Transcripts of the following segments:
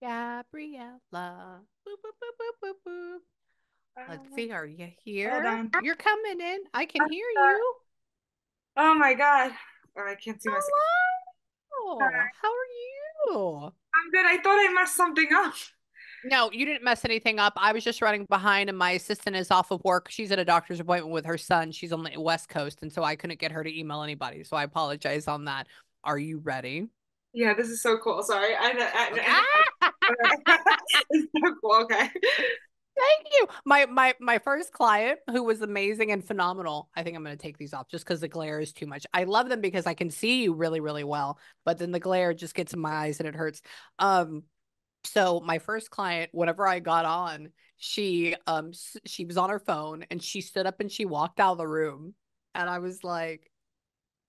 Gabriella. Boop, boop, boop. Let's Uh, see. Are you hold here? on. You're coming in. I can hear you. Oh my God. Oh, I can't see myself. Hello. How are you? I'm good. I thought I messed something up. No, you didn't mess anything up. I was just running behind, and my assistant is off of work. She's at a doctor's appointment with her son. She's on the West Coast, and so I couldn't get her to email anybody. So I apologize on that. Are you ready? Yeah, this is so cool. Sorry. I, I, Okay. I, cool. Okay. Thank you. My my my first client who was amazing and phenomenal. I think I'm going to take these off just cuz the glare is too much. I love them because I can see you really really well, but then the glare just gets in my eyes and it hurts. Um so my first client whenever I got on, she um she was on her phone and she stood up and she walked out of the room and I was like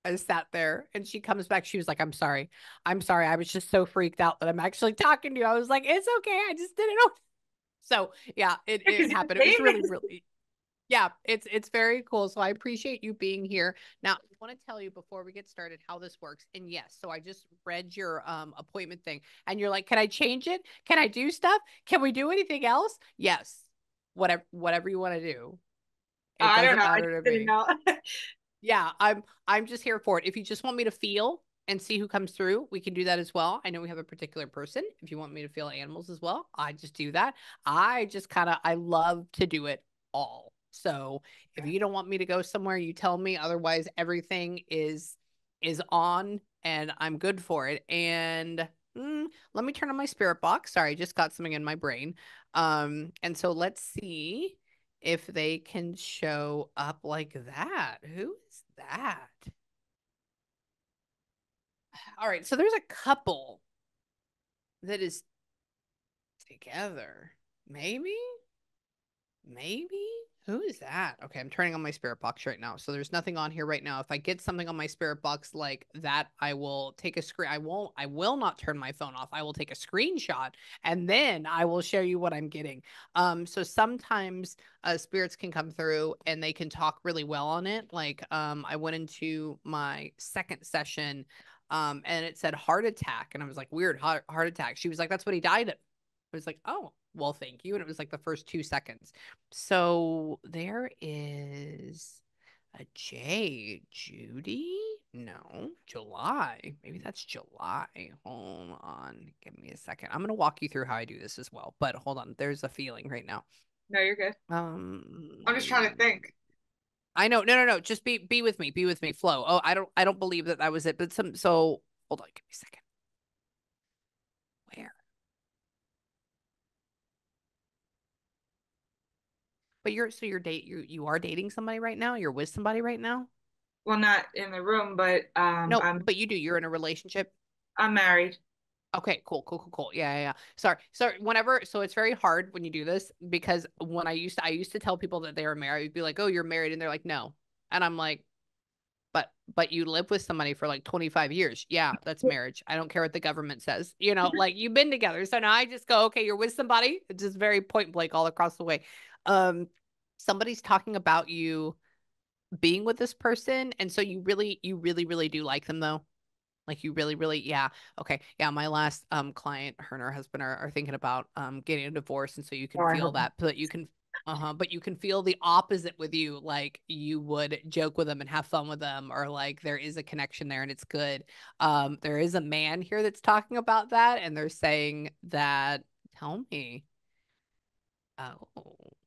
I sat there and she comes back. She was like, I'm sorry. I'm sorry. I was just so freaked out that I'm actually talking to you. I was like, it's okay. I just didn't know so yeah, it, it happened. It was really, really yeah, it's it's very cool. So I appreciate you being here. Now, I want to tell you before we get started how this works. And yes, so I just read your um appointment thing and you're like, "Can I change it? Can I do stuff? Can we do anything else?" Yes. Whatever whatever you want to do. It I don't know. I matter just to didn't know. Yeah, I'm I'm just here for it. If you just want me to feel and see who comes through, we can do that as well. I know we have a particular person. If you want me to feel animals as well, I just do that. I just kind of I love to do it all. So if you don't want me to go somewhere, you tell me. Otherwise, everything is is on and I'm good for it. And mm, let me turn on my spirit box. Sorry, I just got something in my brain. Um, and so let's see if they can show up like that. Who that? All right, so there's a couple that is together. Maybe? Maybe? Who is that? Okay, I'm turning on my spirit box right now. So there's nothing on here right now. If I get something on my spirit box like that, I will take a screen. I won't, I will not turn my phone off. I will take a screenshot and then I will show you what I'm getting. Um, so sometimes uh spirits can come through and they can talk really well on it. Like um I went into my second session um and it said heart attack and I was like, weird heart heart attack. She was like, that's what he died of. I was like, oh, well, thank you. And it was like the first two seconds. So there is a J. Judy? No, July. Maybe that's July. Hold on. Give me a second. I'm going to walk you through how I do this as well. But hold on. There's a feeling right now. No, you're good. Um, I'm just trying to think. I know. No, no, no. Just be be with me. Be with me. Flow. Oh, I don't I don't believe that that was it. But some so hold on. Give me a second. Where? But you're so you're date you you are dating somebody right now? You're with somebody right now? Well, not in the room, but um, No, I'm but you do. You're in a relationship. I'm married. Okay, cool, cool, cool, cool. Yeah, yeah, yeah. Sorry. So whenever, so it's very hard when you do this because when I used to, I used to tell people that they were married, I'd be like, "Oh, you're married," and they're like, "No," and I'm like, "But, but you live with somebody for like 25 years. Yeah, that's marriage. I don't care what the government says. You know, like you've been together. So now I just go, okay, you're with somebody. It's just very point blank all across the way. Um, somebody's talking about you being with this person, and so you really, you really, really do like them though. Like you really, really, yeah. Okay. Yeah. My last um client, her and her husband are, are thinking about um getting a divorce. And so you can Oh, feel that, but you can uh-huh, but you can feel the opposite with you. Like you would joke with them and have fun with them, or like there is a connection there and it's good. Um, there is a man here that's talking about that, and they're saying that tell me. Oh.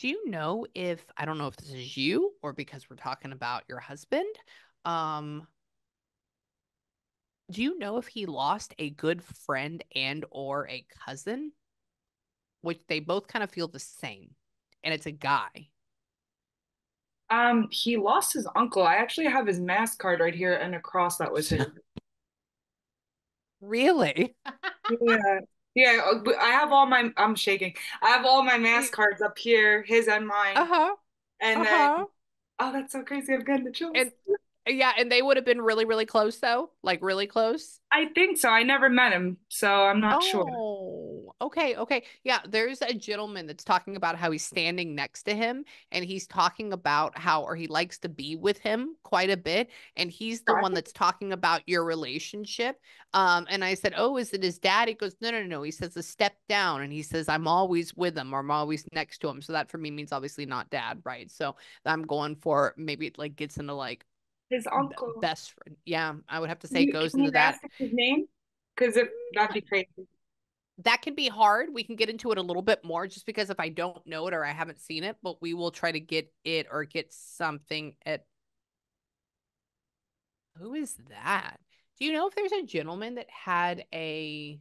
Do you know if I don't know if this is you or because we're talking about your husband? Um, do you know if he lost a good friend and or a cousin which they both kind of feel the same and it's a guy Um, he lost his uncle. I actually have his Mass card right here and a cross that was his. really Yeah. Yeah, uh, I have all my, I'm shaking. I have all my Mass cards up here, his and mine. uh-huh And then, uh-huh oh, that's so crazy. I'm getting the chills. and yeah and they would have been really really close though like really close I think so. I never met him, so I'm not sure. Okay, okay. Yeah, there's a gentleman that's talking about how he's standing next to him and he's talking about how or he likes to be with him quite a bit and he's the one that's talking about your relationship. Um and I said, "Oh, is it his dad?" He goes, "No, no, no." He says, "A step down." And he says, "I'm always with him or I'm always next to him." So that for me means obviously not dad, right? So I'm going for maybe it like gets into like his uncle. best friend. Yeah, I would have to say goes into that. His name? Cuz that'd be crazy that can be hard. We can get into it a little bit more just because if I don't know it or I haven't seen it, but we will try to get it or get something at. Who is that? Do you know if there's a gentleman that had a.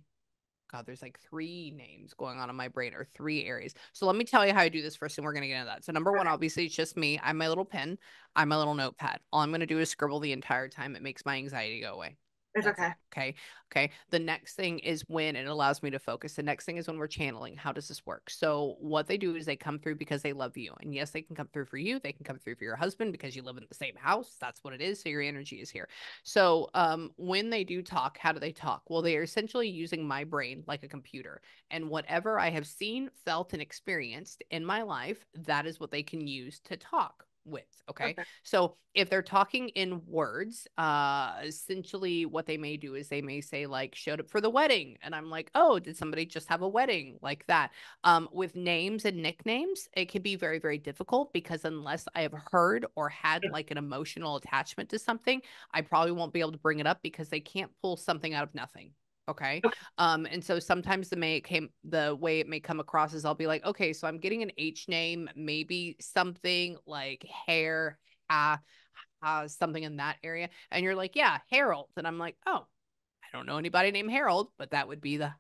God, there's like three names going on in my brain or three areas. So let me tell you how I do this first, and we're going to get into that. So, number one, obviously, it's just me. I'm my little pen, I'm my little notepad. All I'm going to do is scribble the entire time. It makes my anxiety go away. It's okay. Okay. Okay. The next thing is when it allows me to focus. The next thing is when we're channeling. How does this work? So, what they do is they come through because they love you. And yes, they can come through for you. They can come through for your husband because you live in the same house. That's what it is. So, your energy is here. So, um, when they do talk, how do they talk? Well, they are essentially using my brain like a computer. And whatever I have seen, felt, and experienced in my life, that is what they can use to talk with. Okay? okay. So if they're talking in words, uh essentially what they may do is they may say like showed up for the wedding and I'm like, "Oh, did somebody just have a wedding?" like that. Um with names and nicknames, it can be very very difficult because unless I have heard or had like an emotional attachment to something, I probably won't be able to bring it up because they can't pull something out of nothing. Okay. Um, and so sometimes the may it came the way it may come across is I'll be like, okay, so I'm getting an H name, maybe something like hair, uh, uh, something in that area. And you're like, yeah, Harold. And I'm like, oh, I don't know anybody named Harold, but that would be the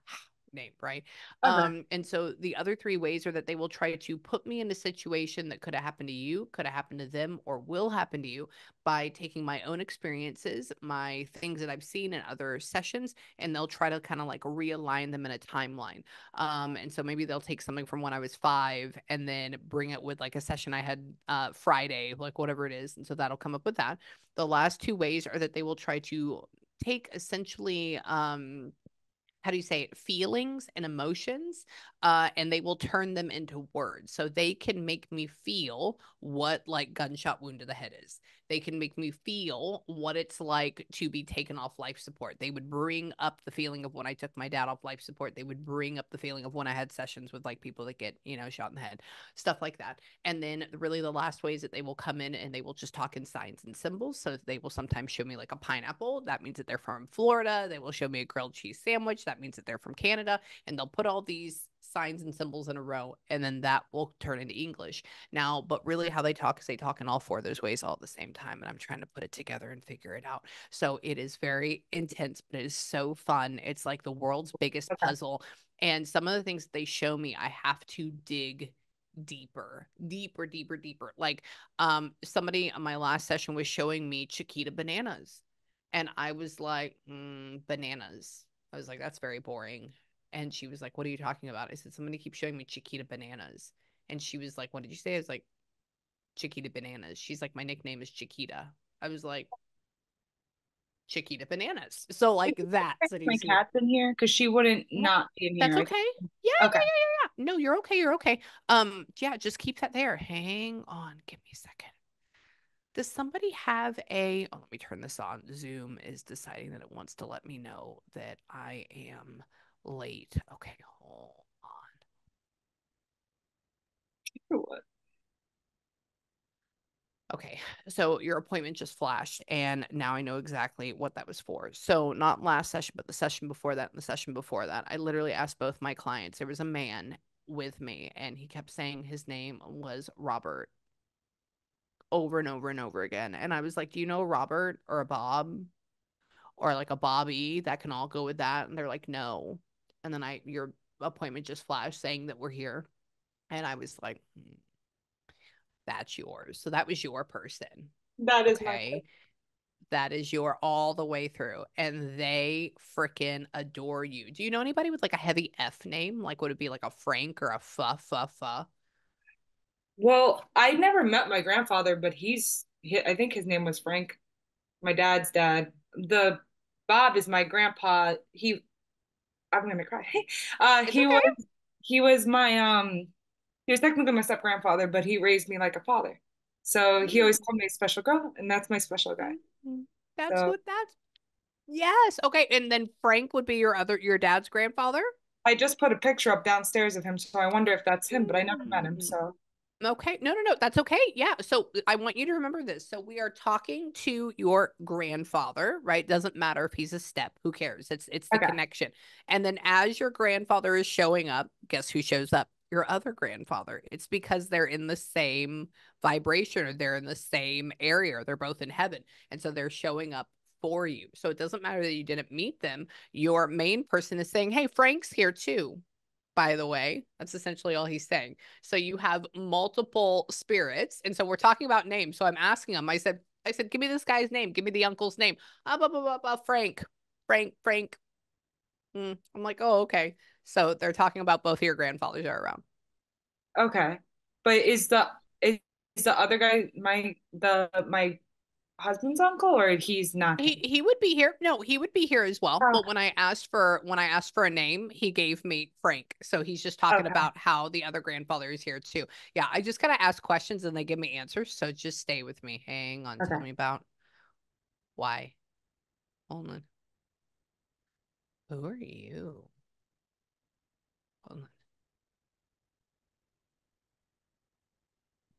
name, right? Uh-huh. Um, and so the other three ways are that they will try to put me in a situation that could have happened to you, could have happened to them, or will happen to you by taking my own experiences, my things that I've seen in other sessions, and they'll try to kind of like realign them in a timeline. Um, and so maybe they'll take something from when I was five and then bring it with like a session I had uh Friday, like whatever it is. And so that'll come up with that. The last two ways are that they will try to take essentially um how do you say it feelings and emotions uh, and they will turn them into words. So they can make me feel what like gunshot wound to the head is they can make me feel what it's like to be taken off life support. They would bring up the feeling of when I took my dad off life support. They would bring up the feeling of when I had sessions with like people that get, you know, shot in the head, stuff like that. And then really the last way is that they will come in and they will just talk in signs and symbols. So they will sometimes show me like a pineapple. That means that they're from Florida. They will show me a grilled cheese sandwich. That means that they're from Canada. And they'll put all these signs and symbols in a row and then that will turn into english. Now but really how they talk is they talk in all four of those ways all at the same time and i'm trying to put it together and figure it out. So it is very intense but it is so fun. It's like the world's biggest puzzle and some of the things that they show me i have to dig deeper deeper deeper deeper. Like um somebody on my last session was showing me chiquita bananas and i was like mm, bananas. I was like that's very boring and she was like, What are you talking about? I said, Somebody keeps showing me Chiquita bananas. And she was like, What did you say? I was like, Chiquita bananas. She's like, My nickname is Chiquita. I was like, Chiquita bananas. So like that. my cat's in here because she wouldn't not be in here. That's okay. Yeah, okay. yeah, yeah, yeah. No, you're okay. You're okay. Um, yeah, just keep that there. Hang on. Give me a second. Does somebody have a oh, let me turn this on. Zoom is deciding that it wants to let me know that I am late. Okay, hold on. what? Okay, so your appointment just flashed, and now I know exactly what that was for. So, not last session, but the session before that, and the session before that, I literally asked both my clients. There was a man with me, and he kept saying his name was Robert over and over and over again. And I was like, Do you know Robert or a Bob or like a Bobby that can all go with that? And they're like, No and then I your appointment just flashed saying that we're here, and I was like, hmm, "That's yours." So that was your person. That is okay. My that is your all the way through, and they freaking adore you. Do you know anybody with like a heavy F name? Like, would it be like a Frank or a Fa Fa Fa? Well, I never met my grandfather, but he's I think his name was Frank, my dad's dad. The Bob is my grandpa. He I'm gonna cry. Uh, he okay. was he was my um he was technically my step grandfather, but he raised me like a father. So he always called me a special girl, and that's my special guy. Mm, That's So what that's. Yes. Okay. And then Frank would be your other your dad's grandfather? I just put a picture up downstairs of him, so I wonder if that's him, but I never met him. Mm. So Okay. No, no, no. That's okay. Yeah. So uh, I want you to remember this. So we are talking to your grandfather, right? Doesn't matter if he's a step. Who cares? It's it's the okay, connection. And then as your grandfather is showing up, guess who shows up? Your other grandfather. It's because they're in the same vibration or they're in the same area or they're both in heaven. And so they're showing up for you. So it doesn't matter that you didn't meet them. Your main person is saying, Hey, Frank's here too by the way. That's essentially all he's saying. So you have multiple spirits. And so we're talking about names. So I'm asking him, I said, I said, give me this guy's name. Give me the uncle's name. Uh, blah, blah, blah, blah, Frank, Frank, Frank. Mm. I'm like, oh, okay. So they're talking about both your grandfathers are around. okay. But is the is the other guy my the my husband's uncle, or he's not He he would be here. No, he would be here as well. Oh, But when I asked for when I asked for a name, he gave me Frank. So he's just talking okay, about how the other grandfather is here too. Yeah, I just gotta ask questions and they give me answers. So just stay with me. Hang on. Tell me about why. Hold on. Who are you? Hold on.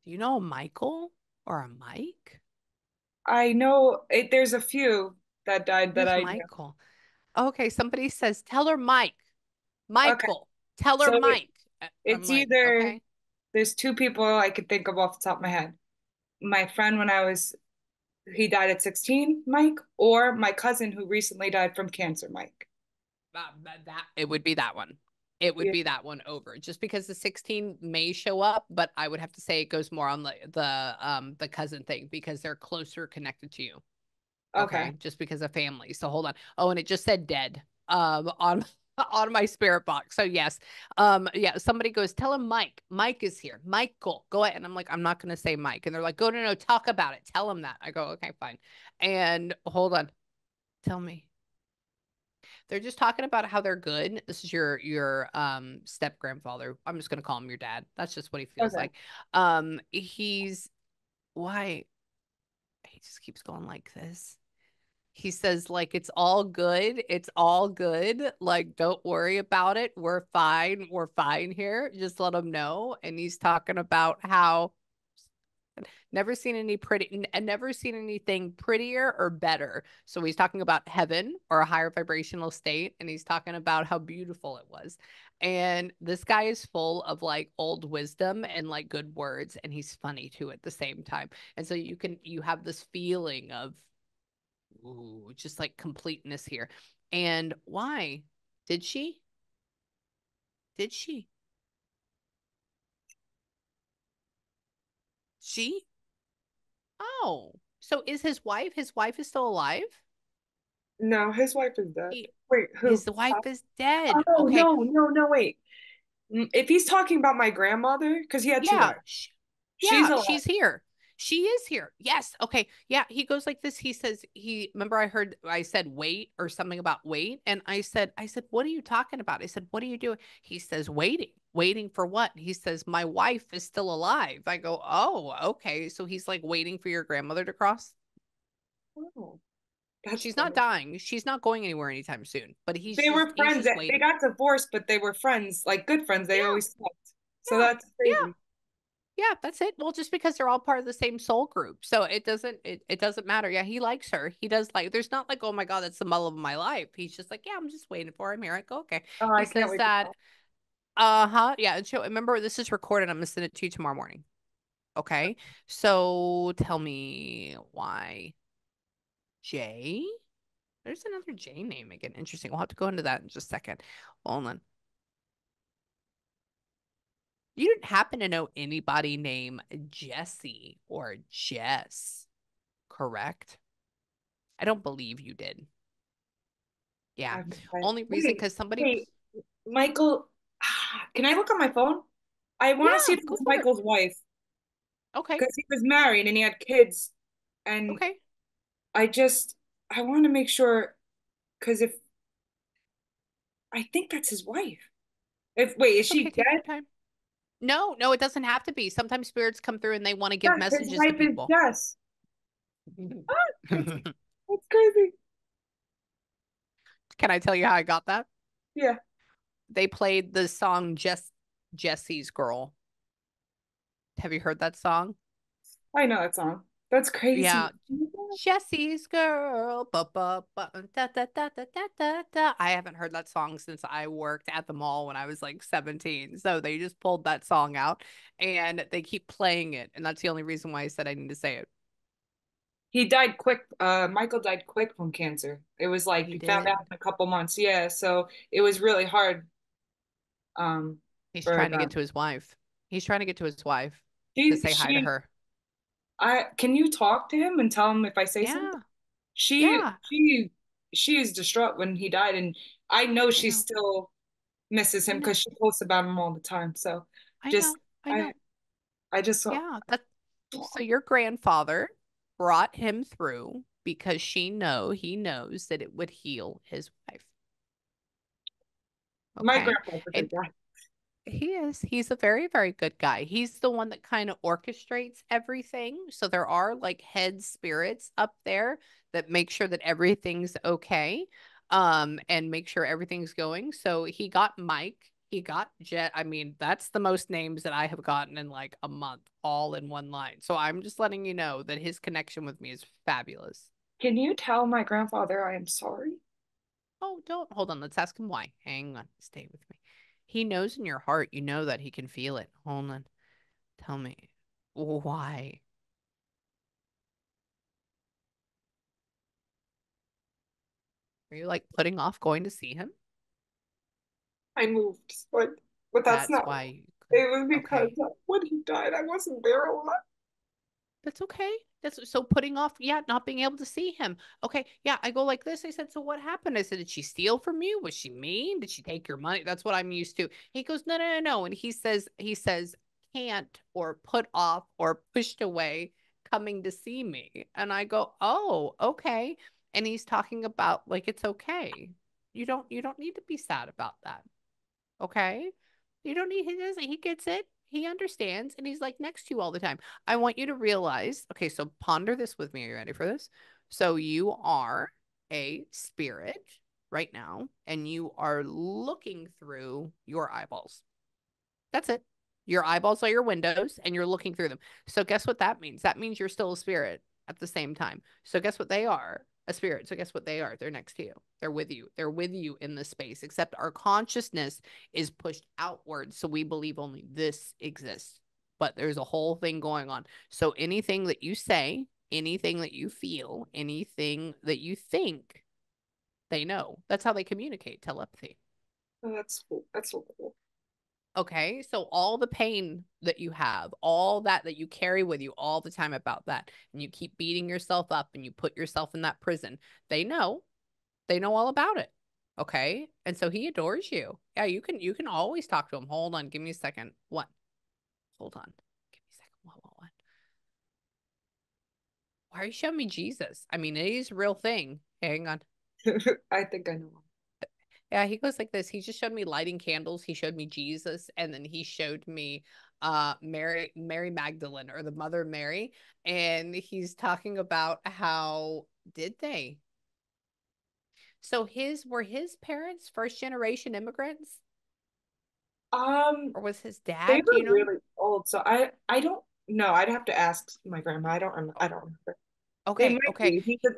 Do you know a Michael or a Mike? I know it, there's a few that died that Who's I knew. Michael? Okay, somebody says, tell her Mike. Okay, Michael. Tell her so Mike. Uh, I'm it's like, either okay. there's two people I could think of off the top of my head. My friend when I was he died at 16, Mike, or my cousin who recently died from cancer, Mike. Uh, that, that it would be that one. It would Yeah. be that one over just because the 16 may show up, but I would have to say it goes more on the the um the cousin thing because they're closer connected to you. Okay. Okay, just because of family. So hold on. Oh, and it just said dead um on on my spirit box. So yes. Um yeah, somebody goes, "Tell him Mike. Mike is here. Michael. Go ahead." And I'm like, "I'm not going to say Mike." And they're like, "Go no no, talk about it. Tell him that." I go, "Okay, fine." And hold on. Tell me. They're just talking about how they're good. This is your your um step grandfather. I'm just going to call him your dad. That's just what he feels Okay. like. Um he's why he just keeps going like this he says like it's all good it's all good like don't worry about it we're fine we're fine here just let him know and he's talking about how never seen any pretty and never seen anything prettier or better so he's talking about heaven or a higher vibrational state and he's talking about how beautiful it was and this guy is full of like old wisdom and like good words and he's funny too at the same time and so you can you have this feeling of Ooh, just like completeness here. And why? Did she? Did she? She? Oh. So is his wife? His wife is still alive? No, his wife is dead. He, Wait, who? his wife oh. is dead. Oh, Okay. no, no, no, wait. If he's talking about my grandmother, because he had two Yeah. wives, sh- she's Yeah, alive. she's here. She is here. Yes. Okay. Yeah. He goes like this. He says, he, remember I heard, I said, wait or something about wait. And I said, I said, what are you talking about? I said, what are you doing? He says, waiting. Waiting for what? He says, my wife is still alive. I go, oh, okay. So he's like waiting for your grandmother to cross. Oh, that's She's funny. not dying. She's not going anywhere anytime soon, but he's They just, were friends. They got divorced, but they were friends, like good friends. They Yeah. always slept. So Yeah. that's crazy. Yeah, that's it. Well, just because they're all part of the same soul group. So it doesn't it, it doesn't matter. Yeah, he likes her. He does like there's not like, oh my God, that's the love of my life. He's just like, Yeah, I'm just waiting for him here. I go, okay. Oh, He I says that, uh-huh. Yeah, and so remember this is recorded. I'm gonna send it to you tomorrow morning. Okay. So tell me why Jay? There's another J name again. Interesting. We'll have to go into that in just a second. Hold on. You didn't happen to know anybody named Jesse or Jess, correct? I don't believe you did. Yeah. Only reason because somebody, wait, Michael. Ah, can I look on my phone? I want to see if it's it. Michael's wife Okay. because he was married and he had kids, and Okay. I just I want to make sure because if I think that's his wife. If wait, is she Okay, dead? Time. No, no, it doesn't have to be. Sometimes spirits come through and they want to give Yes, his messages to wife is people. Jess. That's ah, crazy. Can I tell you how I got that? Yeah. They played the song Jess Jesse's Girl. Have you heard that song? I know that song. That's crazy. Yeah. Jesse's Girl. Ba, ba, ba, da, da, da, da, da, da. I haven't heard that song since I worked at the mall when I was like 17. So they just pulled that song out and they keep playing it. And that's the only reason why I said I need to say it. He died quick. Uh, Michael died quick from cancer. It was like He he found out in a couple months. Yeah, so it was really hard. Um, He's trying to get to his wife. He's trying to get to his wife to She, say hi to her. I can you talk to him and tell him if I say Yeah. something? She, Yeah. she, she is distraught when he died, and I know she know. still misses him because she posts about him all the time. So I just, know. I know. I, I just. Yeah. That, so your grandfather brought him through because she know he knows that it would heal his wife. My Okay. a good And- guy. He is. He's a very, very good guy. He's the one that kind of orchestrates everything. So there are like head spirits up there that make sure that everything's okay, um, and make sure everything's going. So he got Mike, he got Jet. I mean, that's the most names that I have gotten in like a month, all in one line. So I'm just letting you know that his connection with me is fabulous. Can you tell my grandfather I am sorry? Oh, don't hold on. Let's ask him why. Hang on. Stay with me. He knows in your heart, you know that he can feel it. Hold on. Tell me why. Are you like putting off going to see him? I moved, but but that's, That's not. why you It was because Okay. when he died, I wasn't there a lot. That's okay. That's so putting off, yeah, not being able to see him. Okay, yeah, I go like this. I said, so what happened? I said, did she steal from you? Was she mean? Did she take your money? That's what I'm used to. He goes, no, no, no, no. And he says, he says, can't or put off or pushed away coming to see me. And I go, oh, okay. And he's talking about like it's okay. You don't, you don't need to be sad about that. Okay. You don't need, he doesn't, he gets it. He understands. And he's like next to you all the time. I want you to realize, okay, so ponder this with me. Are you ready for this? So you are a spirit right now, and you are looking through your eyeballs. That's it. Your eyeballs are your windows, and you're looking through them. So guess what that means? That means you're still a spirit at the same time. So guess what they are? A spirit. So guess what they are? They're next to you. They're with you. They're with you in this space, except our consciousness is pushed outward. So we believe only this exists. But there's a whole thing going on. So anything that you say, anything that you feel, anything that you think, they know. That's how they communicate telepathy. Oh, that's cool. That's so cool. Okay. So all the pain that you have, all that that you carry with you all the time about that, and you keep beating yourself up and you put yourself in that prison, they know. They know all about it. Okay. And so he adores you. Yeah, you can you can always talk to him. Hold on, give me a second. What? Hold on. Give me a second. What, what, what? Why are you showing me Jesus? I mean, it is a real thing. Hang on. I think I know. Yeah, he goes like this. He just showed me lighting candles. He showed me Jesus, and then he showed me uh Mary Mary Magdalene or the Mother Mary, and he's talking about how did they? So his were his parents first generation immigrants, Um, or was his dad? they were you know? really old, so I I don't know. I'd have to ask my grandma. I don't remember. I don't remember. Okay, okay, be. He could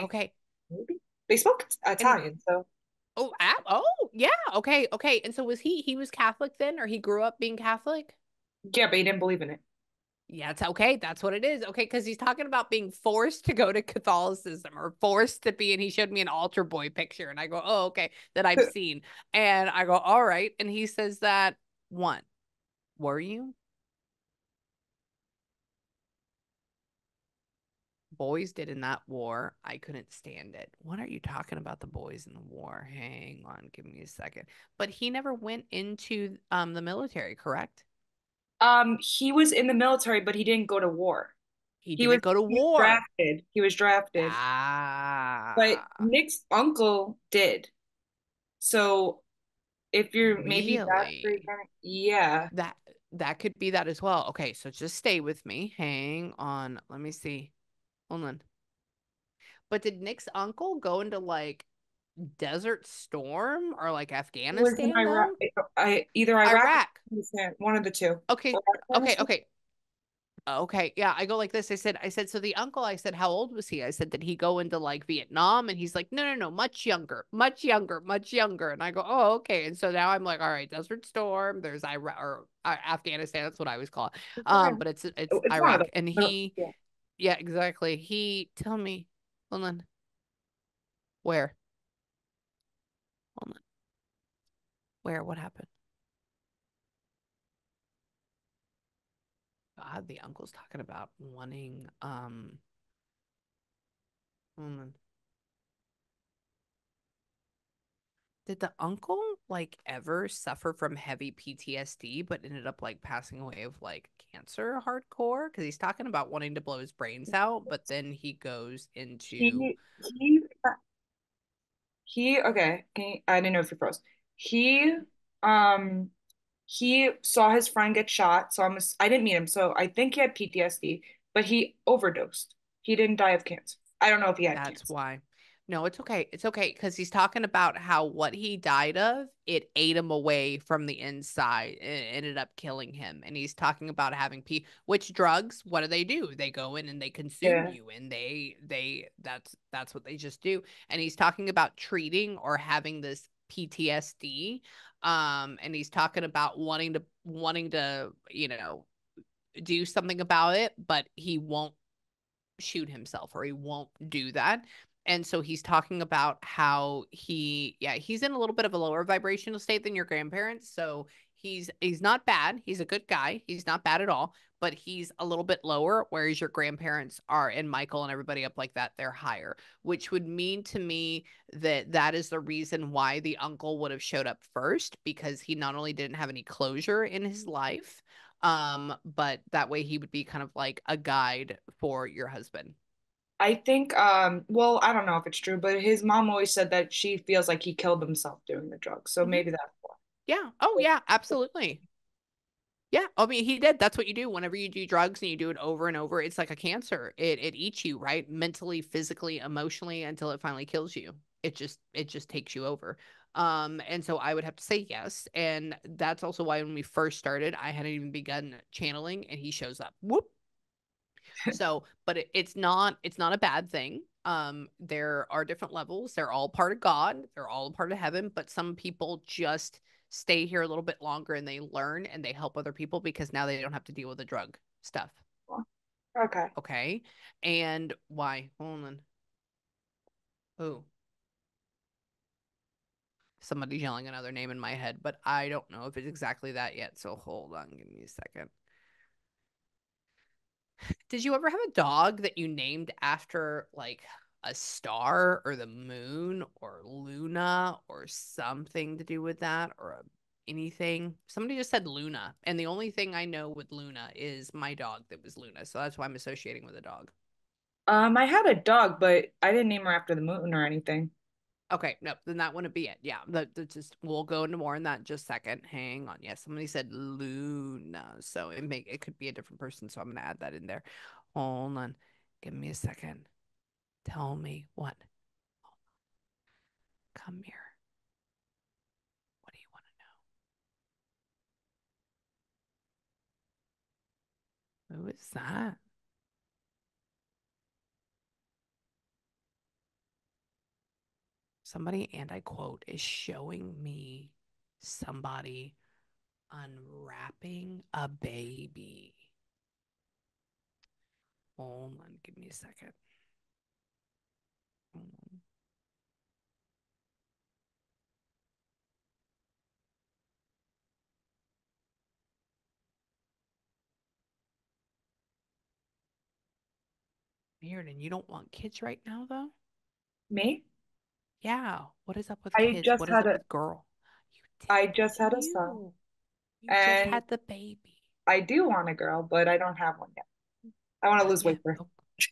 okay. maybe. They spoke Italian, so Oh, oh, yeah. Okay, okay. And so was he? He was Catholic then, or he grew up being Catholic? yeah, but he didn't believe in it. Yeah, it's okay. That's what it is. Okay, because he's talking about being forced to go to Catholicism or forced to be, and he showed me an altar boy picture, and I go, oh, okay, that I've seen, and I go, all right, and he says that one, were you? Boys did in that war. I couldn't stand it. What are you talking about? The boys in the war? Hang on, give me a second. But he never went into um the military, correct? Um, he was in the military, but he didn't go to war. He He didn't was, go to he was war. drafted. He was drafted. Ah, But Nick's uncle did. So if you're maybe that's where Really? gonna, yeah. That that could be that as well. Okay, so just stay with me. Hang on. Let me see. Hold on. But did Nick's uncle go into like Desert Storm or like It was in Afghanistan Iraq. I either Iraq Iraq. One of the two. Okay, okay, okay. Okay, yeah, I go like this. I said, I said, so the uncle, I said, how old was he? I said, did he go into like Vietnam? And he's like, no, no, no, much younger, much younger, much younger. And I go, oh, okay. And so now I'm like, all right, Desert Storm. There's Iraq or uh, Afghanistan. That's what I always call it. Um, but it's it's It's Iraq. And he, yeah. Yeah, exactly. He, tell me, hold on, where, hold on, where, what happened? God, the uncle's talking about wanting, um, hold on. Did the uncle like ever suffer from heavy PTSD but ended up like passing away of like cancer hardcore? Because he's talking about wanting to blow his brains out, but then he goes into He he he okay. Can you, I didn't know if you froze. He um he saw his friend get shot, so I'm I didn't meet him, so I think he had PTSD, but he overdosed. He didn't die of cancer. I don't know if he had that's cancer. why. No, it's okay. It's okay because he's talking about how what he died of, it ate him away from the inside. It ended up killing him. And he's talking about having P which drugs, what do they do? They go in and they consume Yeah. you and they they that's that's what they just do. And he's talking about treating or having this PTSD. Um, and he's talking about wanting to wanting to, you know, do something about it, but he won't shoot himself or he won't do that. And so he's talking about how he, yeah, he's in a little bit of a lower vibrational state than your grandparents. So he's he's not bad. He's a good guy. He's not bad at all, but he's a little bit lower, whereas your grandparents are, and Michael and everybody up like that, they're higher, which would mean to me that that is the reason why the uncle would have showed up first because he not only didn't have any closure in his life, um, but that way he would be kind of like a guide for your husband. I think um well, I don't know if it's true, but his mom always said that she feels like he killed himself doing the drugs. So Mhm. maybe that's why. Yeah. Oh, yeah, absolutely. Yeah. I mean, he did. That's what you do whenever you do drugs and you do it over and over. It's like a cancer. It it eats you, right? Mentally, physically, emotionally until it finally kills you. It just it just takes you over. Um, and so I would have to say yes. And that's also why when we first started, I hadn't even begun channeling and he shows up. Whoop. So, but it, it's not it's not a bad thing. Um, there are different levels. They're all part of God. They're all part of heaven, but some people just stay here a little bit longer and they learn and they help other people because now they don't have to deal with the drug stuff. Okay. Okay. And why? Hold on. Oh, somebody's yelling another name in my head, but I don't know if it's exactly that yet. So hold on, give me a second. Did you ever have a dog that you named after like a star or the moon or Luna or something to do with that or anything? Somebody just said Luna, and the only thing I know with Luna is my dog that was Luna, so that's why I'm associating with a dog. Um, I had a dog, but I didn't name her after the moon or anything. Okay, nope, then that wouldn't be it. Yeah, that, that just we'll go into more in that in just a second. Hang on. Yes, somebody said Luna, so it may it could be a different person. So I'm gonna add that in there. Hold on, give me a second. Tell me what. Come here. What do you want to know? Who is that? Somebody, and I quote, is showing me somebody unwrapping a baby. Hold on, give me a second. Weird, and you don't want kids right now, though? Me? Yeah. What is up with I kids? just What is had up a with girl? You I just had a son, you? You just and had the baby. I do want a girl, but I don't have one yet. I want to lose weight first. Oh,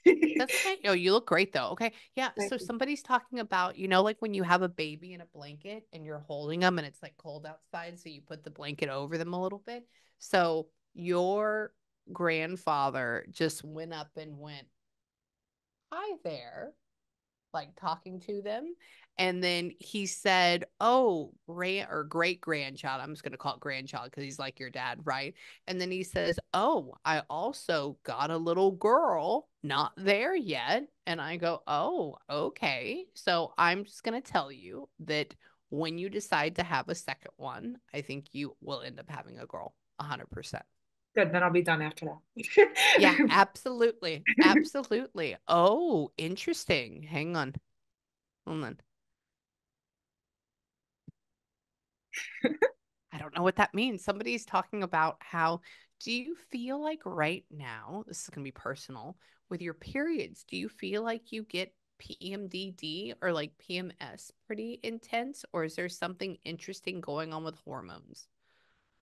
That's okay. Oh, you look great though. Okay. Yeah. Thank So you. somebody's talking about, you know, like when you have a baby in a blanket and you're holding them and it's like cold outside. So you put the blanket over them a little bit. So your grandfather just went up and went, Hi there, like talking to them. And then he said, Oh, grand or great grandchild. I'm just going to call it grandchild because he's like your dad, right? And then he says, Oh, I also got a little girl, not there yet. And I go, Oh, okay. So I'm just going to tell you that when you decide to have a second one, I think you will end up having a girl 100%. Good, then I'll be done after that Yeah, absolutely. Absolutely. Oh, interesting. Hang on. Hold on. I don't know what that means. Somebody's talking about how do you feel like right now, this is going to be personal, with your periods, do you feel like you get PMDD or like PMS pretty intense, or is there something interesting going on with hormones?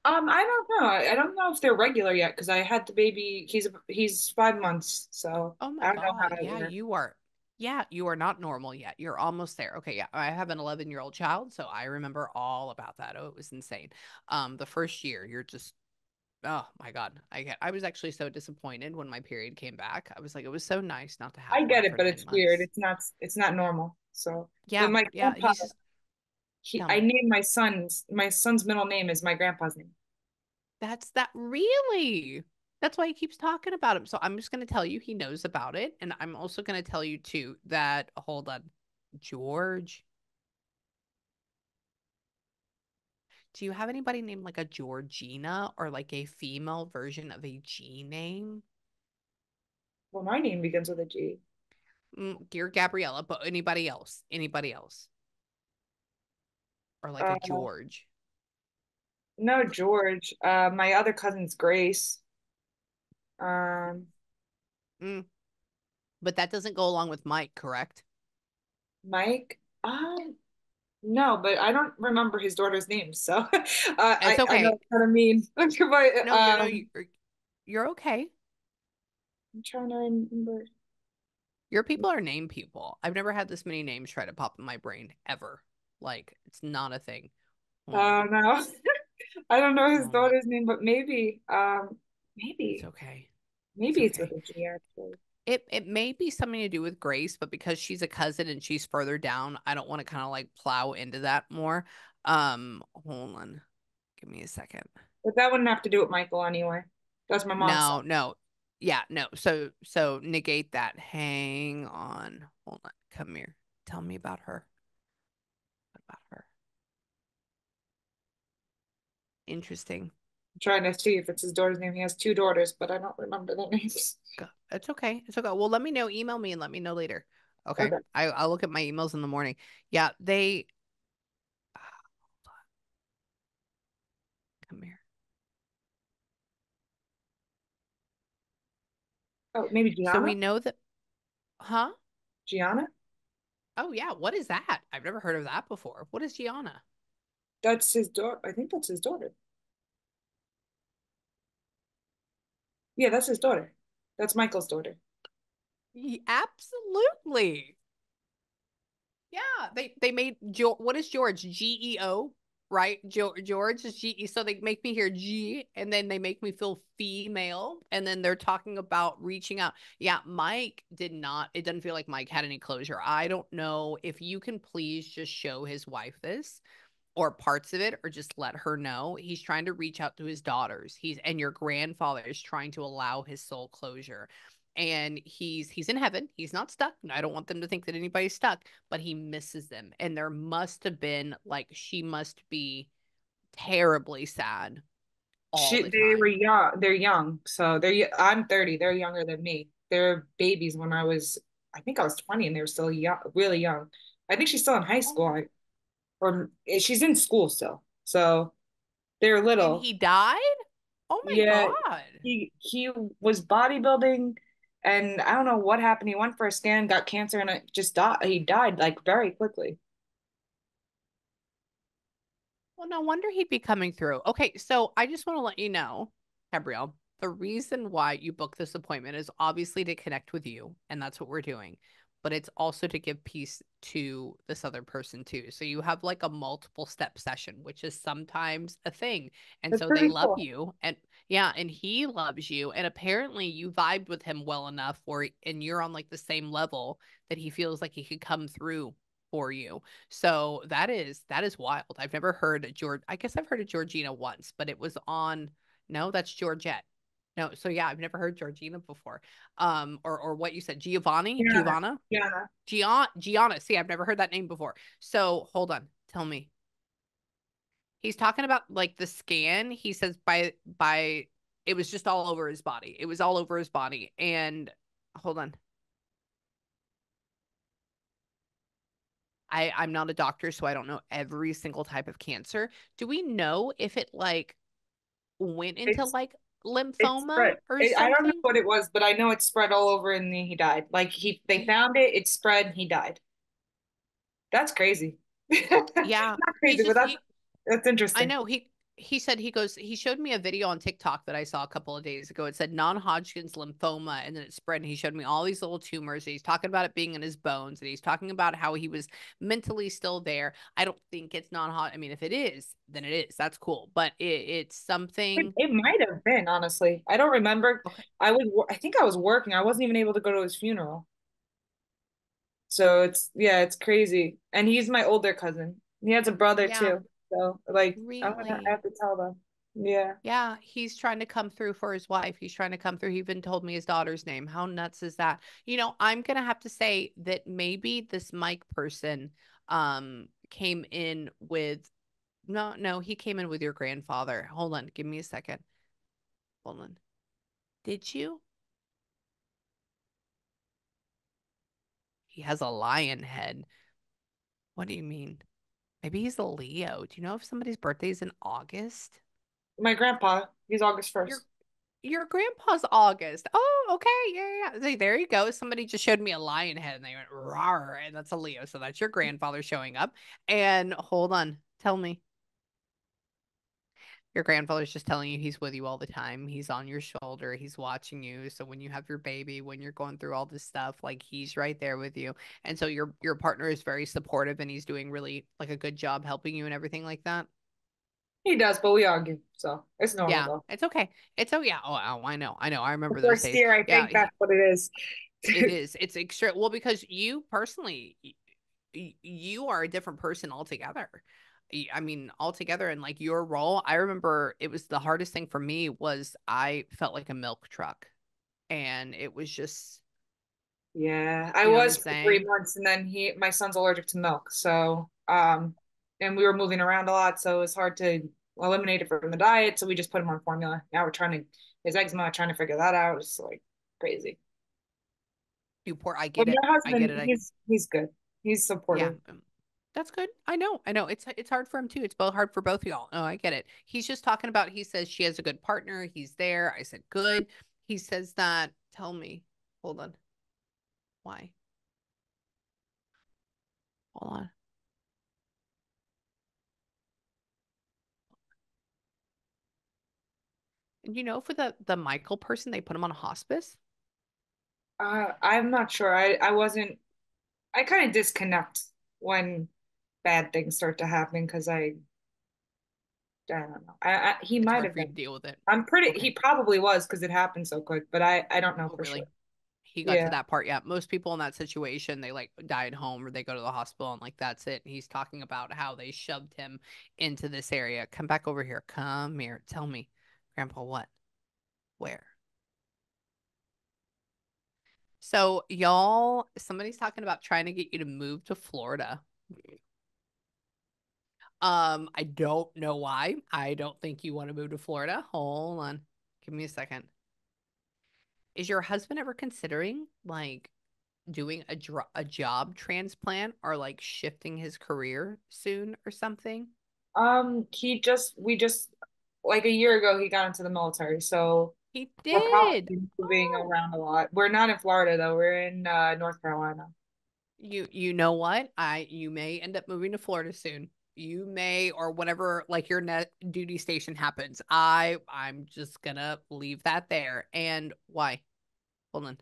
Um, I don't know. I, don't know if they're regular yet because I had the baby. He's he's five months, so Oh my I don't know how God. Yeah, you are. Yeah, you are not normal yet. You're almost there. Okay, yeah. I have an 11-year-old child, so I remember all about that. Oh, it was insane. Um, the first year, you're just oh my God. I get I was actually so disappointed when my period came back. I was like, it was so nice not to have I get it, but it's weird. It's not it's not normal. So, Yeah, my yeah. grandpa, just he I named my son's my son's middle name is my grandpa's name. That's that really. That's why he keeps talking about him. So I'm just gonna tell you he knows about it. And I'm also gonna tell you too that hold on, George. Do you have anybody named like a Georgina or like a female version of a G name? Well, my name begins with a G. Mm, dear Gabriella, but anybody else? Anybody else? Or like a Uh, George? no, George. Uh, my other cousin's Grace. Um, Mm, but that doesn't go along with Mike, correct? Mike. Um, no, but I don't remember his daughter's name, so uh, It's I I know okay. kind of mean. But No, um, you're, you're okay. I'm trying to remember. Your people are name people. I've never had this many names try to pop in my brain ever. Like, it's not a thing. Oh no, I don't know his daughter's name, but maybe, um, maybe It's okay. Maybe it's with a G actually. It it may be something to do with Grace, but because she's a cousin and she's further down, I don't want to kind of like plow into that more. Um, hold on. Give me a second. But that wouldn't have to do with Michael anyway. That's my son. No, no. Yeah, no. So so negate that. Hang on. Hold on. Come here. Tell me about her. What about her? Interesting. I'm trying to see if it's his daughter's name. He has two daughters, but I don't remember their names. It's okay. It's okay. Well, let me know. Email me and let me know later. Okay. Okay. I I'll look at my emails in the morning. Yeah, they come here. Oh, maybe Gianna. So we know that, huh? Gianna? Oh yeah, what is that? I've never heard of that before. What is Gianna? That's his daughter. I think that's his daughter. Yeah, that's his daughter. That's Michael's daughter. Absolutely. Yeah, they they made George. What is George? G E O, right? Jo- George is G E. So they make me hear G, and then they make me feel female, and then they're talking about reaching out. Yeah, Mike did not. It doesn't feel like Mike had any closure. I don't know if you can please just show his wife this or parts of it, or just let her know he's trying to reach out to his daughters. He's and your grandfather is trying to allow his soul closure and he's he's in heaven. He's not stuck. And I don't want them to think that anybody's stuck, but he misses them. And there must have been like she must be terribly sad She, the they were young. They're young. So they're, I'm 30. They're younger than me. They're babies when I was, I think I was 20 and they were still young, really young. I think she's still in high oh. school Oh. I- or eh, she's in school still. So they're And little. he died? Oh my Yeah, God. he he was bodybuilding and I don't know what happened. He went for a scan, got cancer, and it just died. He died like very quickly. Well, no wonder he'd be coming through. Okay, so I just want to let you know, Gabrielle, the reason why you booked this appointment is obviously to connect with you, and that's what we're doing. But it's also to give peace to this other person too. So you have like a multiple step session, which is sometimes a thing. And That's so they love cool. you. And yeah, and he loves you. And apparently you vibed with him well enough or and you're on like the same level that he feels like he could come through for you. So that is that is wild. I've never heard George. I guess I've heard of Georgina once, but it was on. No, that's Georgette. No, so yeah, I've never heard Georgina before. Um, or or what you said, Giovanni, Yeah, Giovanna, yeah. Gian, Gianna. See, I've never heard that name before. So hold on, tell me. He's talking about like the scan. He says by by it was just all over his body. It was all over his body. And hold on. I I'm not a doctor, so I don't know every single type of cancer. Do we know if it like went into It's like lymphoma or It, I don't know what it was, but I know it spread all over and then he died. Like he they mm. found it, it spread, and he died. That's crazy. Yeah. Crazy, but just that's he that's I know he he said he goes he showed me a video on TikTok that I saw a couple of days ago. It said non-Hodgkin's lymphoma and then it spread and he showed me all these little tumors. He's talking about it being in his bones and he's talking about how he was mentally still there. I don't think it's non-hot. I mean, if it is, then it is. That's cool. But it, it's something it might have been, honestly. I don't remember. I was I think I was working. I wasn't even able to go to his funeral. So it's yeah, it's crazy. And he's my older cousin. He has a brother Yeah, too. So like I'm gonna have to tell them. Yeah. Yeah, he's trying to come through for his wife. He's trying to come through. He even told me his daughter's name. How nuts is that? You know, I'm gonna have to say that maybe this Mike person um came in with no, no, he came in with your grandfather. Hold on, give me a second. Hold on. Did you? He has a lion head. What do you mean? Maybe he's a Leo. Do you know if somebody's birthday is in August? My grandpa, he's August 1st. Your grandpa's August. Oh, okay. Yeah, yeah. yeah. See, there you go. Somebody just showed me a lion head and they went rawr, and that's a Leo. So that's your grandfather showing up. And hold on, tell me. Your grandfather's just telling you he's with you all the time. He's on your shoulder. He's watching you. So when you have your baby, when you're going through all this stuff, like he's right there with you. And so your your partner is very supportive and he's doing really like a good job helping you and everything like that. He does, but we argue, so it's normal Yeah, though. it's okay. It's oh yeah. Oh, oh, I know. I know. I The remember those first days. year, I Yeah, think that's what it is. It is. It's extra. Well, because you personally, you are a different person altogether. I mean, altogether, and like your role, I remember it was the hardest thing for me was I felt like a milk truck, and it was just, Yeah, I you know what I'm was for three months, and then he, my son's allergic to milk, so um, and we were moving around a lot, so it was hard to eliminate it from the diet. So we just put him on formula. Now we're trying to his eczema, trying to figure that out. It's like crazy. You poor. I But get it. my I get husband, it. I he's he's good. He's supportive. um, That's good. I know. I know. It's it's hard for him too. It's both hard for both of y'all. Oh, I get it. He's just talking about. He says she has a good partner. He's there. I said good. He says that. Tell me. Hold on. Why? Hold on. And you know, for the the Michael person, they put him on hospice. Uh, I'm not sure. I I wasn't. I kind of disconnect when bad things start to happen because I I don't know. I, I he might have to been. deal with it. I'm pretty. Okay. He probably was because it happened so quick, but I I don't know Oh, for sure. He got to that part. Yeah. Most people in that situation, they like die at home or they go to the hospital and like that's it. And he's talking about how they shoved him into this area. Come back over here. Come here. Tell me, Grandpa, what? Where? So, y'all, somebody's talking about trying to get you to move to Florida. Um, I don't know why. I don't think you want to move to Florida. Hold on. Give me a second. Is your husband ever considering like doing a dr a job transplant or like shifting his career soon or something? Um, he just we just like a year ago he got into the military, so He did. moving Oh, around a lot. We're not in Florida though. We're in uh North Carolina. you you know what? I you may end up moving to Florida soon. You may or whatever like your net duty station happens. I I'm just gonna leave that there. And why? Hold on.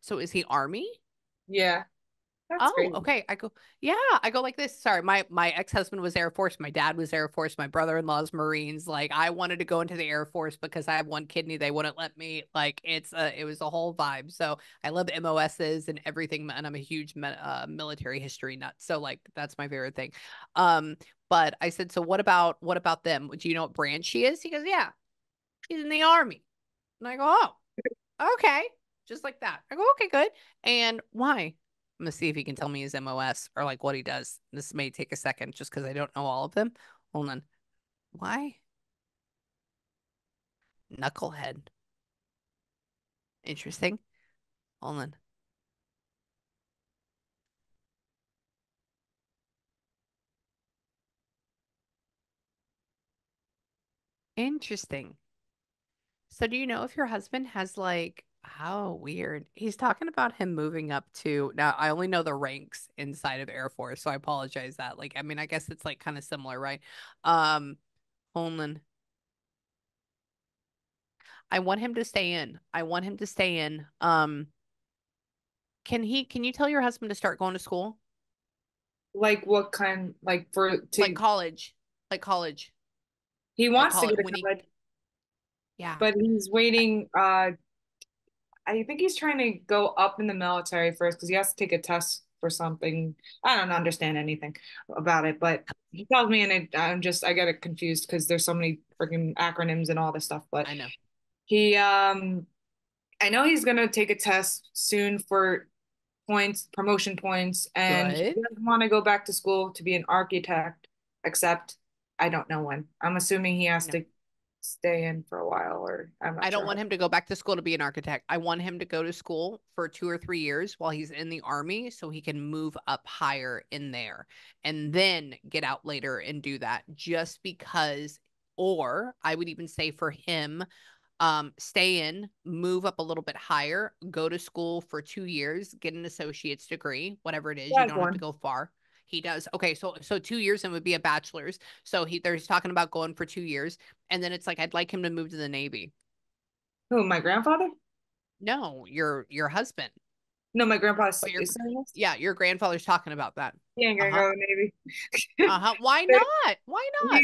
So is he army? Yeah. That's oh, crazy. okay. I go, yeah, I go like this. Sorry, my my ex-husband was Air Force, my dad was Air Force, my brother-in-law's Marines. Like I wanted to go into the Air Force because I have one kidney. They wouldn't let me. Like it's a it was a whole vibe. So I love MOSs and everything, and I'm a huge uh, military history nut. So like that's my favorite thing. Um, but I said, so what about what about them? Do you know what branch she is? He goes, yeah, he's in the army. And I go, oh, okay, just like that. I go, okay, good. And why? I'm gonna see if he can tell me his MOS or like what he does. This may take a second just because I don't know all of them. Hold on. Why? Knucklehead. Interesting. Hold on. Interesting. So do you know if your husband has like how weird. He's talking about him moving up to now I only know the ranks inside of Air Force, so I apologize that. Like I mean, I guess it's like kind of similar, right? Um Holman. I want him to stay in. I want him to stay in. Um can he can you tell your husband to start going to school? Like what kind like for to like college. Like college. He wants like to go to college. He... Yeah. But he's waiting uh I think he's trying to go up in the military first because he has to take a test for something. I don't understand anything about it, but he tells me, and it, I'm just I get it confused because there's so many freaking acronyms and all this stuff. But I know he, um, I know he's gonna take a test soon for points, promotion points, and Good. he doesn't want to go back to school to be an architect. Except I don't know when. I'm assuming he has to stay in for a while or I'm I don't sure. want him to go back to school to be an architect. I want him to go to school for 2 or 3 years while he's in the army so he can move up higher in there and then get out later and do that just because or I would even say for him um stay in move up a little bit higher go to school for two years get an associate's degree whatever it is yeah, you don't have to go far he does. Okay, so so two years and would be a bachelor's. So he there's talking about going for two years, and then it's like I'd like him to move to the Navy. Who, my grandfather? No, your your husband. No, my grandpa's. Your, yeah, your grandfather's talking about that. Yeah, gonna uh-huh. go to Navy. uh huh. Why not? Why not?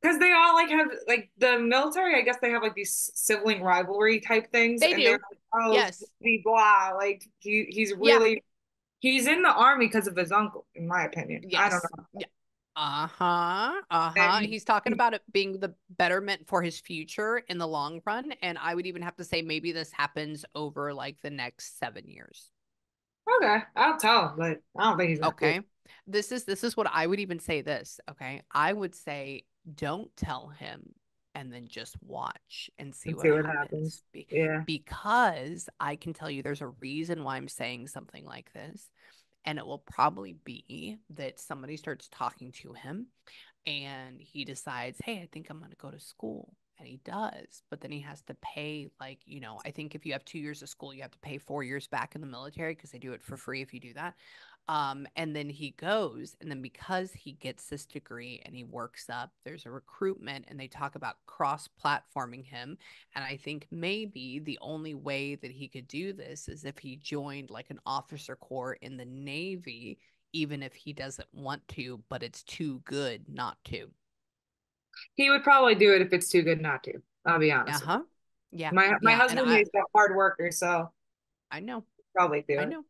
Because they all like have like the military. I guess they have like these sibling rivalry type things. They do. Like, oh, yes. Blah. Like he he's really. He's in the army because of his uncle, in my opinion. Yes. I don't know. Yeah. Uh huh. Uh huh. He's talking about it being the betterment for his future in the long run. And I would even have to say maybe this happens over like the next seven years. Okay. I'll tell him, but I don't think he's okay. This is this is what I would even say this. Okay. I would say don't tell him and then just watch and see, what, see what, happens. happens. yeah. Because I can tell you there's a reason why I'm saying something like this. And it will probably be that somebody starts talking to him and he decides, hey, I think I'm going to go to school. And he does. But then he has to pay, like, you know, I think if you have two years of school, you have to pay four years back in the military because they do it for free if you do that. Um, and then he goes, and then because he gets this degree and he works up, there's a recruitment, and they talk about cross platforming him. And I think maybe the only way that he could do this is if he joined like an officer corps in the Navy, even if he doesn't want to, but it's too good not to. He would probably do it if it's too good not to. I'll be honest. Uh huh. Yeah. My my yeah, husband is a hard worker, so I know. Probably do. I know.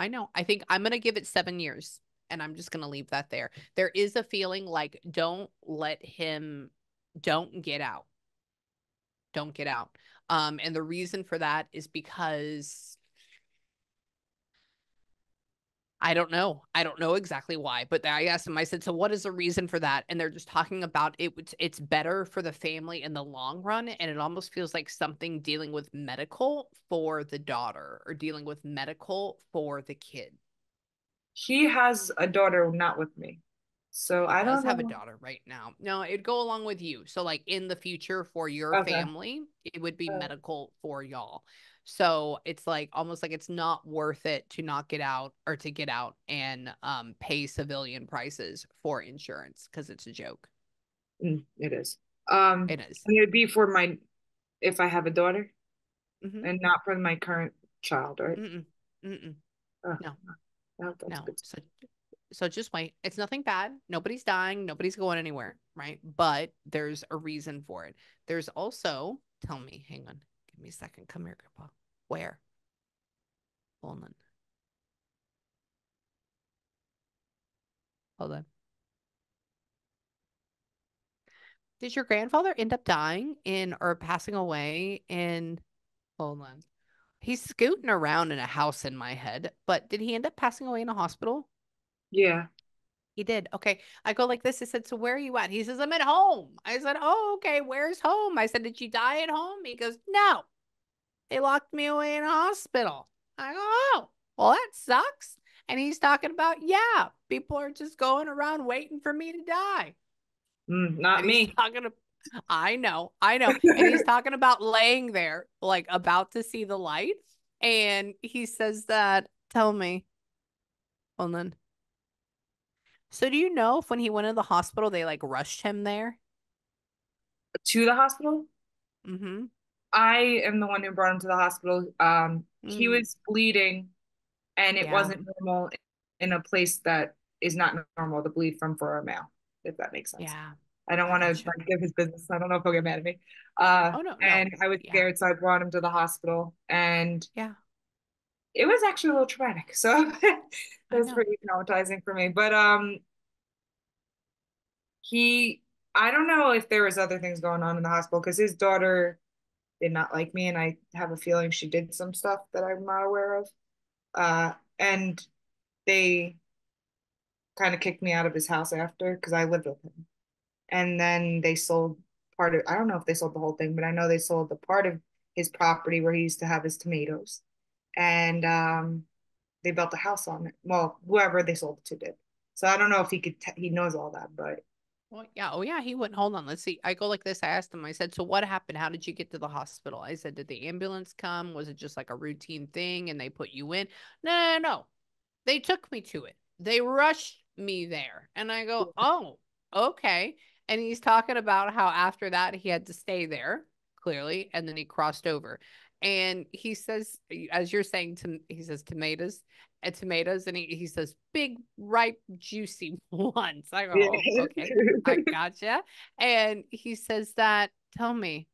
I know. I think I'm going to give it seven years and I'm just going to leave that there. There is a feeling like don't let him, don't get out. Don't get out. Um, and the reason for that is because I don't know. I don't know exactly why, but I asked them. I said, "So what is the reason for that?" And they're just talking about it. It's better for the family in the long run, and it almost feels like something dealing with medical for the daughter or dealing with medical for the kid. He has a daughter, not with me, so I don't have a daughter right now. No, it'd go along with you. So, like in the future for your okay. family, it would be uh, medical for y'all. So it's like almost like it's not worth it to not get out or to get out and um, pay civilian prices for insurance because it's a joke. Mm, it is. Um, It is. and it'd be for my if I have a daughter Mhm. and not for my current child, right? Mm-mm. Mm-mm. Oh, No. that's No. So so just wait. It's nothing bad. Nobody's dying. Nobody's going anywhere, right? But there's a reason for it. There's also, tell me, hang on. Give me a second. Come here, Grandpa. Where? Hold on. Hold on. Did your grandfather end up dying in or passing away in hold on. He's scooting around in a house in my head, but did he end up passing away in a hospital? Yeah. He did. Okay. I go like this. I said, So where are you at? He says, I'm at home. I said, Oh, okay. Where's home? I said, Did you die at home? He goes, No. They locked me away in a hospital. I go, Oh, well, that sucks. And he's talking about, yeah, people are just going around waiting for me to die. Mm, not me. talking to, I know, I know. And he's talking about laying there, like about to see the light. And he says that, tell me, hold on. So do you know if when he went to the hospital, they like rushed him there? To the hospital? Mm-hmm. I am the one who brought him to the hospital. Um, he Mm. was bleeding and it Yeah. wasn't normal in a place that is not normal to bleed from for a male, if that makes sense. Yeah. I don't want to gotcha. like give his business. I don't know if he'll get mad at me. Uh, Oh, no, no. and I was Yeah. scared, so I brought him to the hospital, and Yeah. it was actually a little traumatic. So it was pretty traumatizing for me. But um, he, I don't know if there was other things going on in the hospital because his daughter did not like me, and I have a feeling she did some stuff that I'm not aware of. Uh, and they kind of kicked me out of his house after because I lived with him. And then they sold part of, I don't know if they sold the whole thing, but I know they sold the part of his property where he used to have his tomatoes. And um, they built a house on it. Well, whoever they sold it to did. So I don't know if he could, t he knows all that, but Well, yeah. Oh, yeah. He wouldn't. Hold on. Let's see. I go like this. I asked him, I said, So what happened? How did you get to the hospital? I said, Did the ambulance come? Was it just like a routine thing and they put you in? No, no, no. They took me to it. They rushed me there. And I go, Oh, okay. And he's talking about how after that he had to stay there, clearly, and then he crossed over. And he says, as you're saying, to he says tomatoes, and tomatoes, and he, he says big, ripe, juicy ones. I go, oh, okay, I gotcha. And he says that, tell me,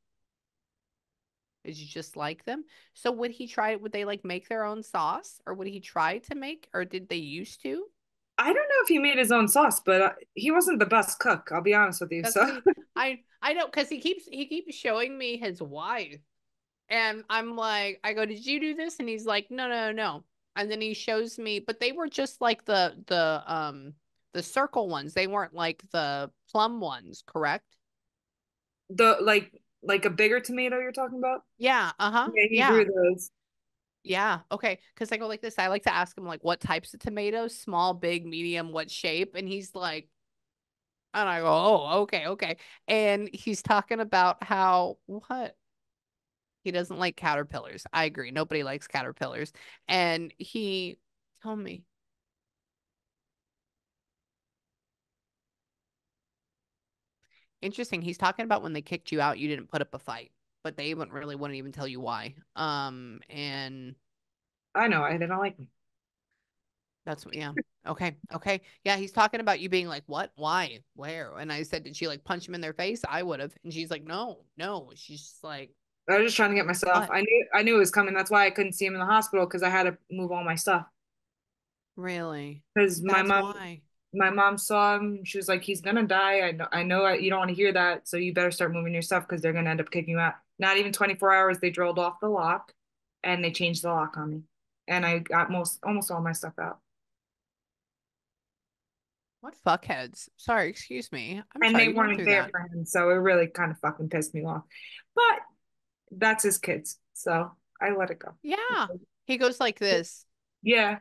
did you just like them? So would he try, would they like make their own sauce or would he try to make, or did they used to? I don't know if he made his own sauce, but uh, he wasn't the best cook. I'll be honest with you. That's So he, I, I know, cause he keeps, he keeps showing me his wife and I'm like, I go, did you do this? And he's like, no, no, no. And then he shows me, but they were just like the, the, um, the circle ones. They weren't like the plum ones, correct? the like like a bigger tomato you're talking about? Yeah. Uh-huh. Yeah, he Yeah. grew those. Yeah. Okay. Because I go like this. I like to ask him like what types of tomatoes, small, big, medium, what shape, and he's like, and I go, oh, okay, okay. And he's talking about how what he doesn't like caterpillars. I agree. Nobody likes caterpillars. And he told me. Interesting. He's talking about when they kicked you out, you didn't put up a fight, but they wouldn't really wouldn't even tell you why. Um, and I know, I they don't like me. That's what, yeah. Okay. Okay. Yeah. He's talking about you being like, what? Why? Where? And I said, did she like punch him in their face? I would have. And she's like, no, no. She's just like, I was just trying to get myself. What? I knew I knew it was coming. That's why I couldn't see him in the hospital because I had to move all my stuff. really? Because my mom, why. my mom saw him. She was like, "He's gonna die. I know. I know. I- You don't want to hear that. So you better start moving your stuff because they're gonna end up kicking you out." Not even 24 hours. They drilled off the lock, and they changed the lock on me, and I got most almost all my stuff out. What fuckheads? Sorry, excuse me. I'm and they weren't there that. for him, so it really kind of fucking pissed me off. But that's his kids, so I let it go. Yeah. He goes like this. Yeah,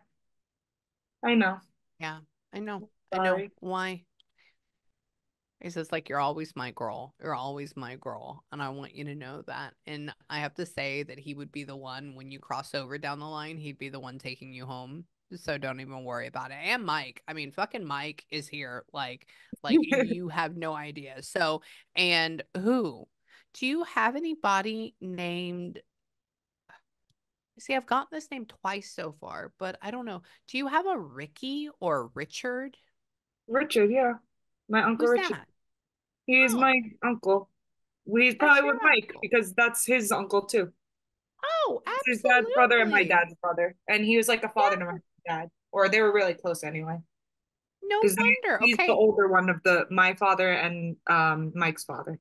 I know. Yeah. I know. I know. Why? He says, like, you're always my girl. You're always my girl. And I want you to know that. And I have to say that he would be the one when you cross over down the line, he'd be the one taking you home. So don't even worry about it. And Mike, I mean, fucking Mike is here. Like, like you have no idea. So, and who? Do you have anybody named? See, I've gotten this name twice so far, but I don't know. Do you have a Ricky or Richard? Richard, yeah. My uncle Who's Richard. that? He's Oh, my uncle. He's probably with Mike uncle. because that's his uncle too. Oh, It's his dad's brother and my dad's brother. And he was like a father to my dad. Or they were really close anyway. no wonder. he's the older one of the my father and um Mike's father.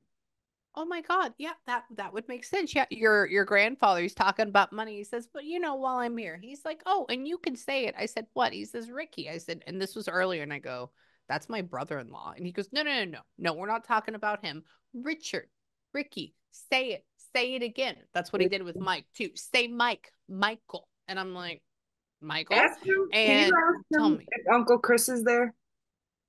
Oh my God. Yeah, that that would make sense. Yeah, your your grandfather, he's talking about money. He says, "But you know, while I'm here." He's like, "Oh, and you can say it." I said, "What?" He says, "Ricky." I said, and this was earlier and I go, "That's my brother-in-law." And he goes, "No, no, no, no. No, we're not talking about him. Richard. Ricky. Say it. Say it again." That's what he did with Mike too. Say Mike. Michael. And I'm like, "Michael?" Ask him, And ask tell me. Uncle Chris is there?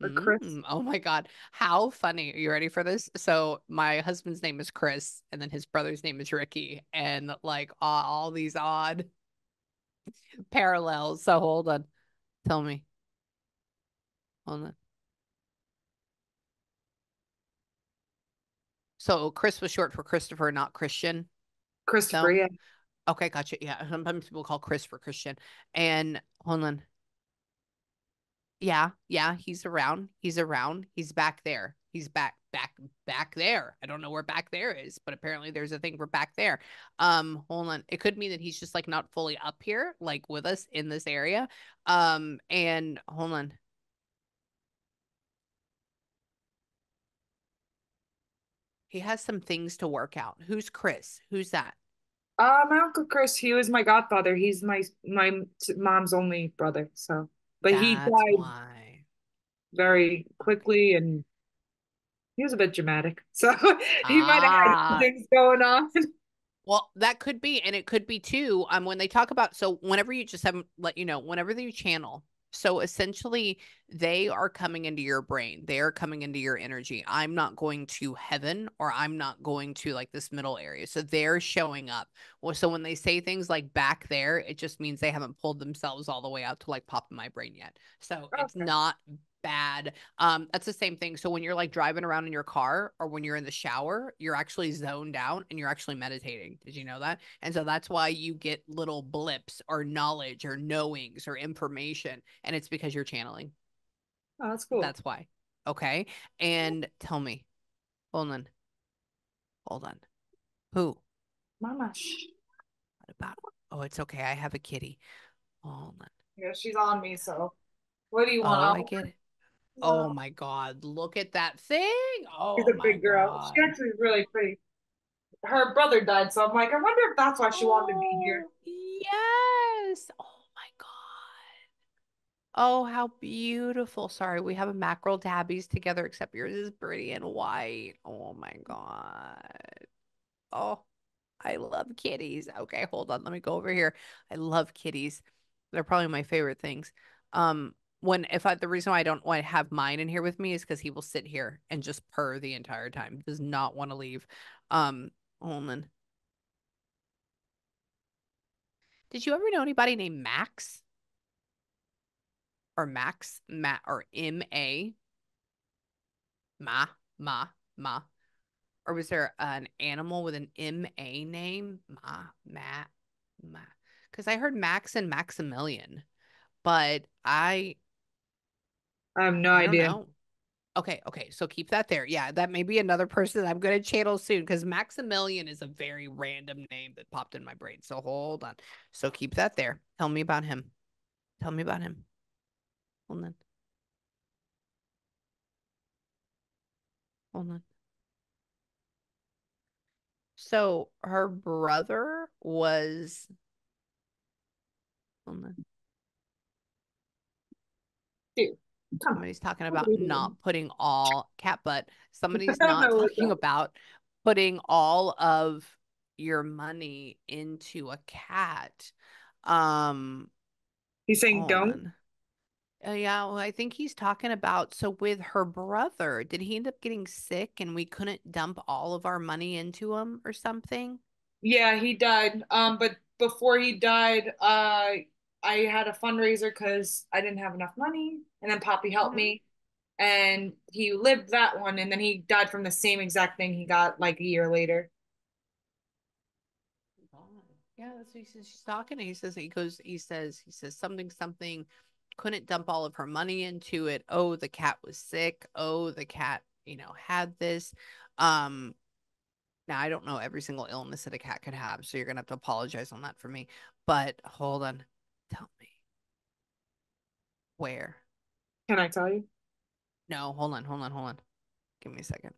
Or Chris? Mm, oh my God. How funny. Are you ready for this? So my husband's name is Chris, and then his brother's name is Ricky, and like all, all these odd parallels. So hold on. Tell me. Hold on. So Chris was short for Christopher, not Christian. Christopher, yeah. Okay, gotcha. Yeah. Sometimes people call Chris for Christian. And hold on. Yeah, yeah, he's around. He's around. He's back there. He's back, back, back there. I don't know where back there is, but apparently there's a thing for back there. Um, hold on. It could mean that he's just like not fully up here, like with us in this area. Um, and hold on. He has some things to work out. Who's Chris? Who's that? Uh, my Uncle Chris, he was my godfather. He's my my mom's only brother. So, but he died why. very quickly and he was a bit dramatic. So he might have had Ah, things going on. Well, that could be, and it could be too. Um, when they talk about, so whenever you just have let you know, whenever you channel, so essentially they are coming into your brain, they are coming into your energy. I'm not going to heaven, or I'm not going to like this middle area. So they're showing up. Well, so when they say things like back there, it just means they haven't pulled themselves all the way out to like pop in my brain yet. So it's not bad um, that's the same thing. So when you're like driving around in your car or when you're in the shower, you're actually zoned out and you're actually meditating. Did you know that? And so that's why you get little blips or knowledge or knowings or information. And it's because you're channeling. Oh, that's cool. That's why. Okay. And tell me, hold on, hold on. Who? Mama. What about? Oh, it's okay. I have a kitty. Hold on. Yeah, she's on me, so what do you want? Oh, I get it. Oh my God. Look at that thing. Oh, She's Oh a big girl. She God. actually is really pretty. Her brother died, so I'm like, I wonder if that's why she wanted to be here. Oh, yes. Oh my God. Oh, how beautiful. Sorry, we have a mackerel tabbies together, except yours is pretty and white. Oh my God. Oh, I love kitties. Okay, hold on. Let me go over here. I love kitties. They're probably my favorite things. Um, when if I the reason why I don't want to have mine in here with me is because he will sit here and just purr the entire time. Does not want to leave. Um, hold on. Did you ever know anybody named Max? or Max, Ma, or M A, Ma, Ma, Ma, or was there an animal with an M A name? Ma, Ma, Ma. Because I heard Max and Maximilian, but I, I have no I idea. Okay, okay, so keep that there. Yeah, that may be another person that I'm gonna channel soon because Maximilian is a very random name that popped in my brain. So hold on. So keep that there. Tell me about him. Tell me about him. Hold on. Hold on. So her brother was hold on. Dude. Somebody's talking about not putting all cat butt. Somebody's not talking about putting all of your money into a cat. Um, He's saying hold don't. Uh, yeah, well, I think he's talking about so with her brother, did he end up getting sick and we couldn't dump all of our money into him or something? Yeah, he died. Um, but before he died, uh, I had a fundraiser because I didn't have enough money, and then Poppy helped hmm me, and he lived that one, and then he died from the same exact thing he got like a year later. Yeah, that's what he says. She's talking. And he says he goes. He says he says something something. Couldn't dump all of her money into it. Oh, the cat was sick. Oh, the cat, you know, had this. Um, now I don't know every single illness that a cat could have, so you're gonna have to apologize on that for me. But hold on, tell me where. Can I tell you? No, hold on, hold on, hold on. Give me a second.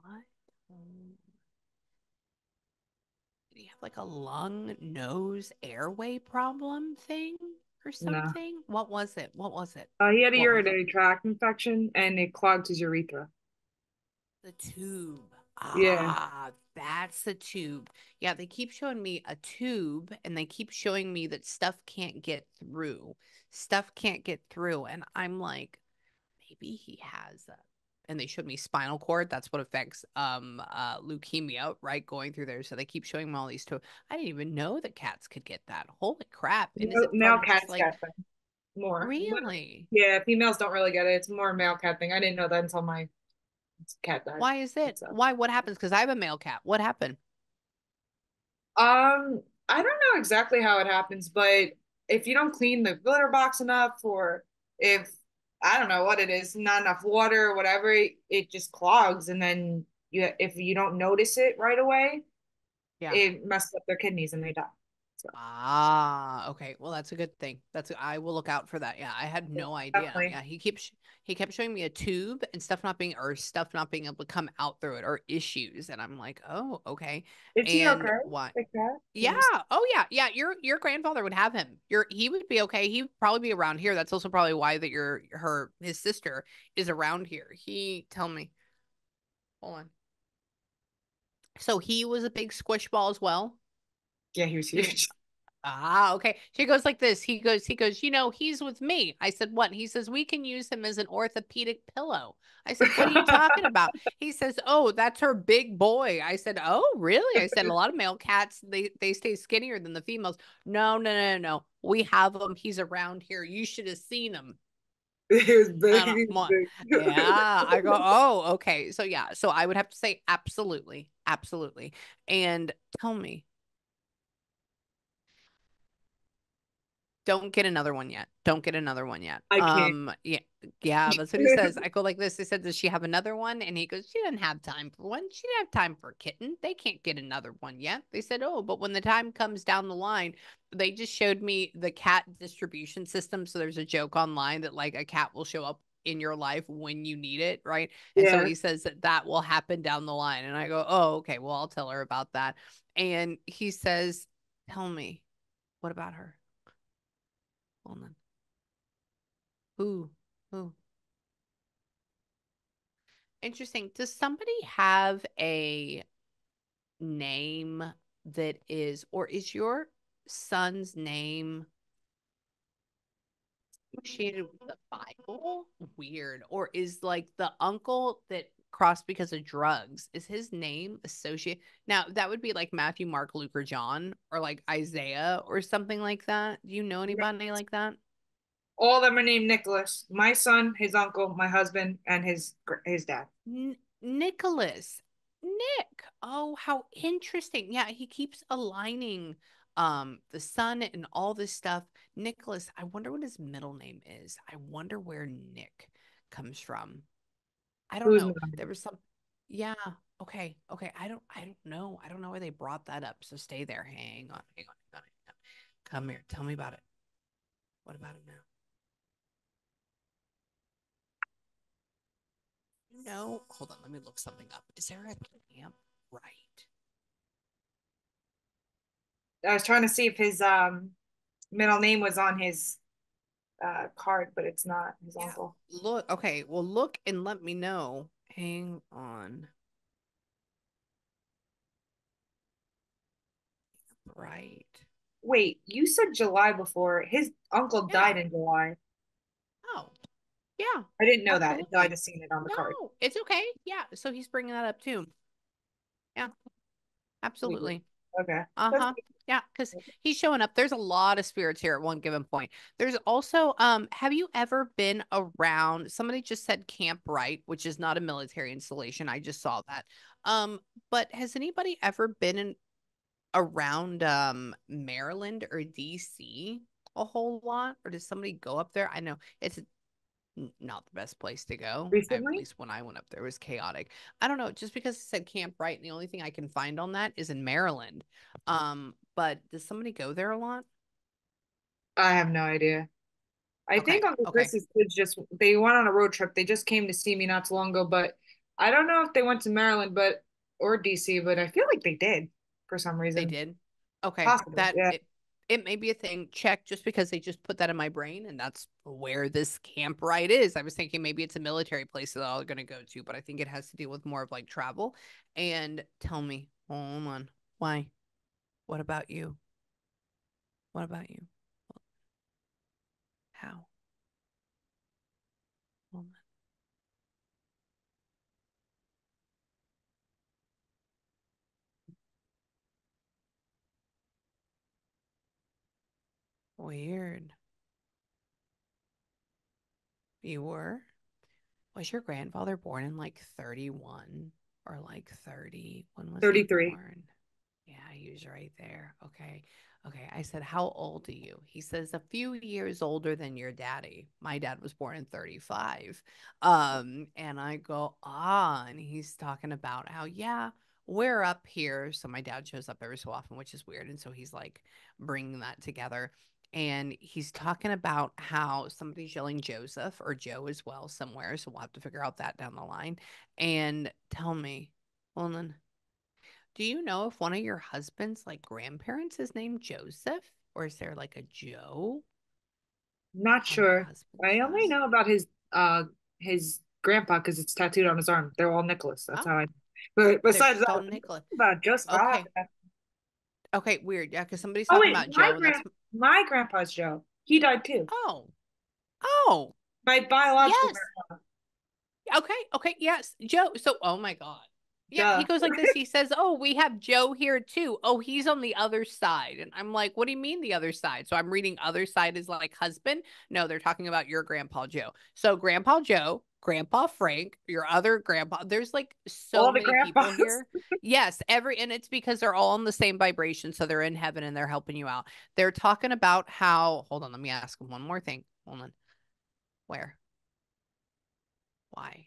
What? Did he have like a lung, nose, airway problem thing or No. something? What was it? What was it? Uh, he had a What urinary tract infection, and it clogged his urethra. The tube. Yeah. Ah, that's the tube. Yeah, they keep showing me a tube and they keep showing me that stuff can't get through. Stuff can't get through. And I'm like, maybe he has a, and they showed me spinal cord. That's what affects um uh leukemia, right? Going through there. So they keep showing me all these too. I didn't even know that cats could get that. Holy crap. And is Male it male cats like more. really? Yeah, females don't really get it. It's more male cat thing. I didn't know that until my cat died. Why is it? So, Why what happens? Because I have a male cat. What happened? um, I don't know exactly how it happens, but if you don't clean the litter box enough, or if I don't know what it is, not enough water or whatever, it, just clogs, and then you if you don't notice it right away, Yeah. it messes up their kidneys and they die. So Ah, okay. Well, that's a good thing. That's I will look out for that. Yeah, I had no idea. definitely. Yeah, he keeps he kept showing me a tube and stuff not being or stuff not being able to come out through it or issues, and I'm like, oh, okay. Is he okay? what? Cat? Yeah. Oh, yeah. Yeah. Your your grandfather would have him. Your he would be okay. He would probably be around here. That's also probably why that your her his sister is around here. He tell me. Hold on. So he was a big squish ball as well. yeah, he was huge. Ah, okay. She goes like this. He goes, he goes, you know, he's with me. I said, what? He says, we can use him as an orthopedic pillow. I said, what are you talking about? He says, oh, that's her big boy. I said, oh, really? I said, a lot of male cats, they, they stay skinnier than the females. No, no, no, no. We have him. He's around here. You should have seen him. He was I big. don't He know. was More. big. Yeah. I go, oh, okay. So, yeah. So I would have to say, absolutely. Absolutely. And tell me, Don't get another one yet. Don't get another one yet. I can't. Um, yeah, yeah, that's what he says. I go like this. He said, Does she have another one? And he goes, She didn't have time for one. She didn't have time for a kitten. They can't get another one yet. They said, Oh, but when the time comes down the line, they just showed me the cat distribution system. So there's a joke online that like a cat will show up in your life when you need it, right? And so he says that that will happen down the line. And I go, Oh, okay. Well, I'll tell her about that. And he says, Tell me, what about her? Hold on. Interesting. Does somebody have a name that is, or is your son's name associated with the Bible? Weird. Or is like the uncle that crossed because of drugs, is his name associated? Now, that would be like Matthew, Mark, Luke, or John, or like Isaiah or something like that. Do you know anybody like that? All of them are named Nicholas. My son, his uncle, my husband, and his his dad. N- Nicholas. Nick. Oh, how interesting. Yeah, he keeps aligning um the sun and all this stuff. Nicholas, I wonder what his middle name is. I wonder where Nick comes from. I don't know. mine? There was some Yeah, okay. Okay, I don't I don't know. I don't know why they brought that up. So stay there. Hang on. Hang on. Hang on. hang on. Come here. Tell me about it. What about him now? No, hold on. Let me look something up. Is there a camp? Right. I was trying to see if his um middle name was on his uh card, but it's not his Yeah. uncle. Look, okay. Well, look and let me know. Hang on. Right. Wait, you said July before. His uncle Yeah. died in July. Oh, yeah. I didn't know that until I just seen it on the card. No, it's okay. Yeah. So he's bringing that up too. Yeah. Absolutely. Okay. Uh huh. Yeah, because he's showing up. There's a lot of spirits here at one given point. There's also, um, have you ever been around? Somebody just said Camp Wright, which is not a military installation. I just saw that. Um, but has anybody ever been in around um Maryland or DC a whole lot? Or does somebody go up there? I know it's not the best place to go. I- at least when I went up there, it was chaotic. I don't know, just because it said Camp Wright, and the only thing I can find on that is in Maryland. Um, but does somebody go there a lot? I have no idea. I Okay, think Uncle okay. Chris's kids just they went on a road trip. They just came to see me not too long ago, but I don't know if they went to Maryland, but or DC, but I feel like they did for some reason. They did. Okay, Possible, that yeah. it, it may be a thing. Check just because they just put that in my brain, and that's where this Camp Wright is. I was thinking maybe it's a military place that I'm gonna go to, but I think it has to deal with more of like travel. And tell me, hold on, why? What about you? What about you? How? Weird. You were? Was your grandfather born in like 31 or like 30? When was he 33. born? Yeah, he was right there. Okay. Okay. I said, How old are you? He says, A few years older than your daddy. My dad was born in 35. Um, and I go, Ah, and he's talking about how, yeah, we're up here. So my dad shows up every so often, which is weird. And so he's like bringing that together. And he's talking about how somebody's yelling Joseph or Joe as well somewhere. So we'll have to figure out that down the line. And tell me, well, then, do you know if one of your husband's like grandparents is named Joseph? Or is there like a Joe Not sure. I only know about his uh his grandpa because it's tattooed on his arm. They're all Nicholas. That's Oh, how I. But besides that, all I don't know Nicholas. about Joseph. Okay. Okay, weird. Yeah, because somebody's Oh talking wait, about Joe, grand my grandpa's Joe. He died too. oh, oh, My biological yes. grandpa. Okay, okay, yes, Joe. So, oh my God. Yeah, he goes like this. He says, Oh, we have Joe here too. Oh, he's on the other side. And I'm like, What do you mean the other side? So I'm reading other side is like husband. No, they're talking about your grandpa Joe. So Grandpa Joe, Grandpa Frank, your other grandpa. There's like so All many people here. Yes, every and it's because they're all in the same vibration. So they're in heaven and they're helping you out. They're talking about how, hold on, let me ask them one more thing. Hold on. Where? Why?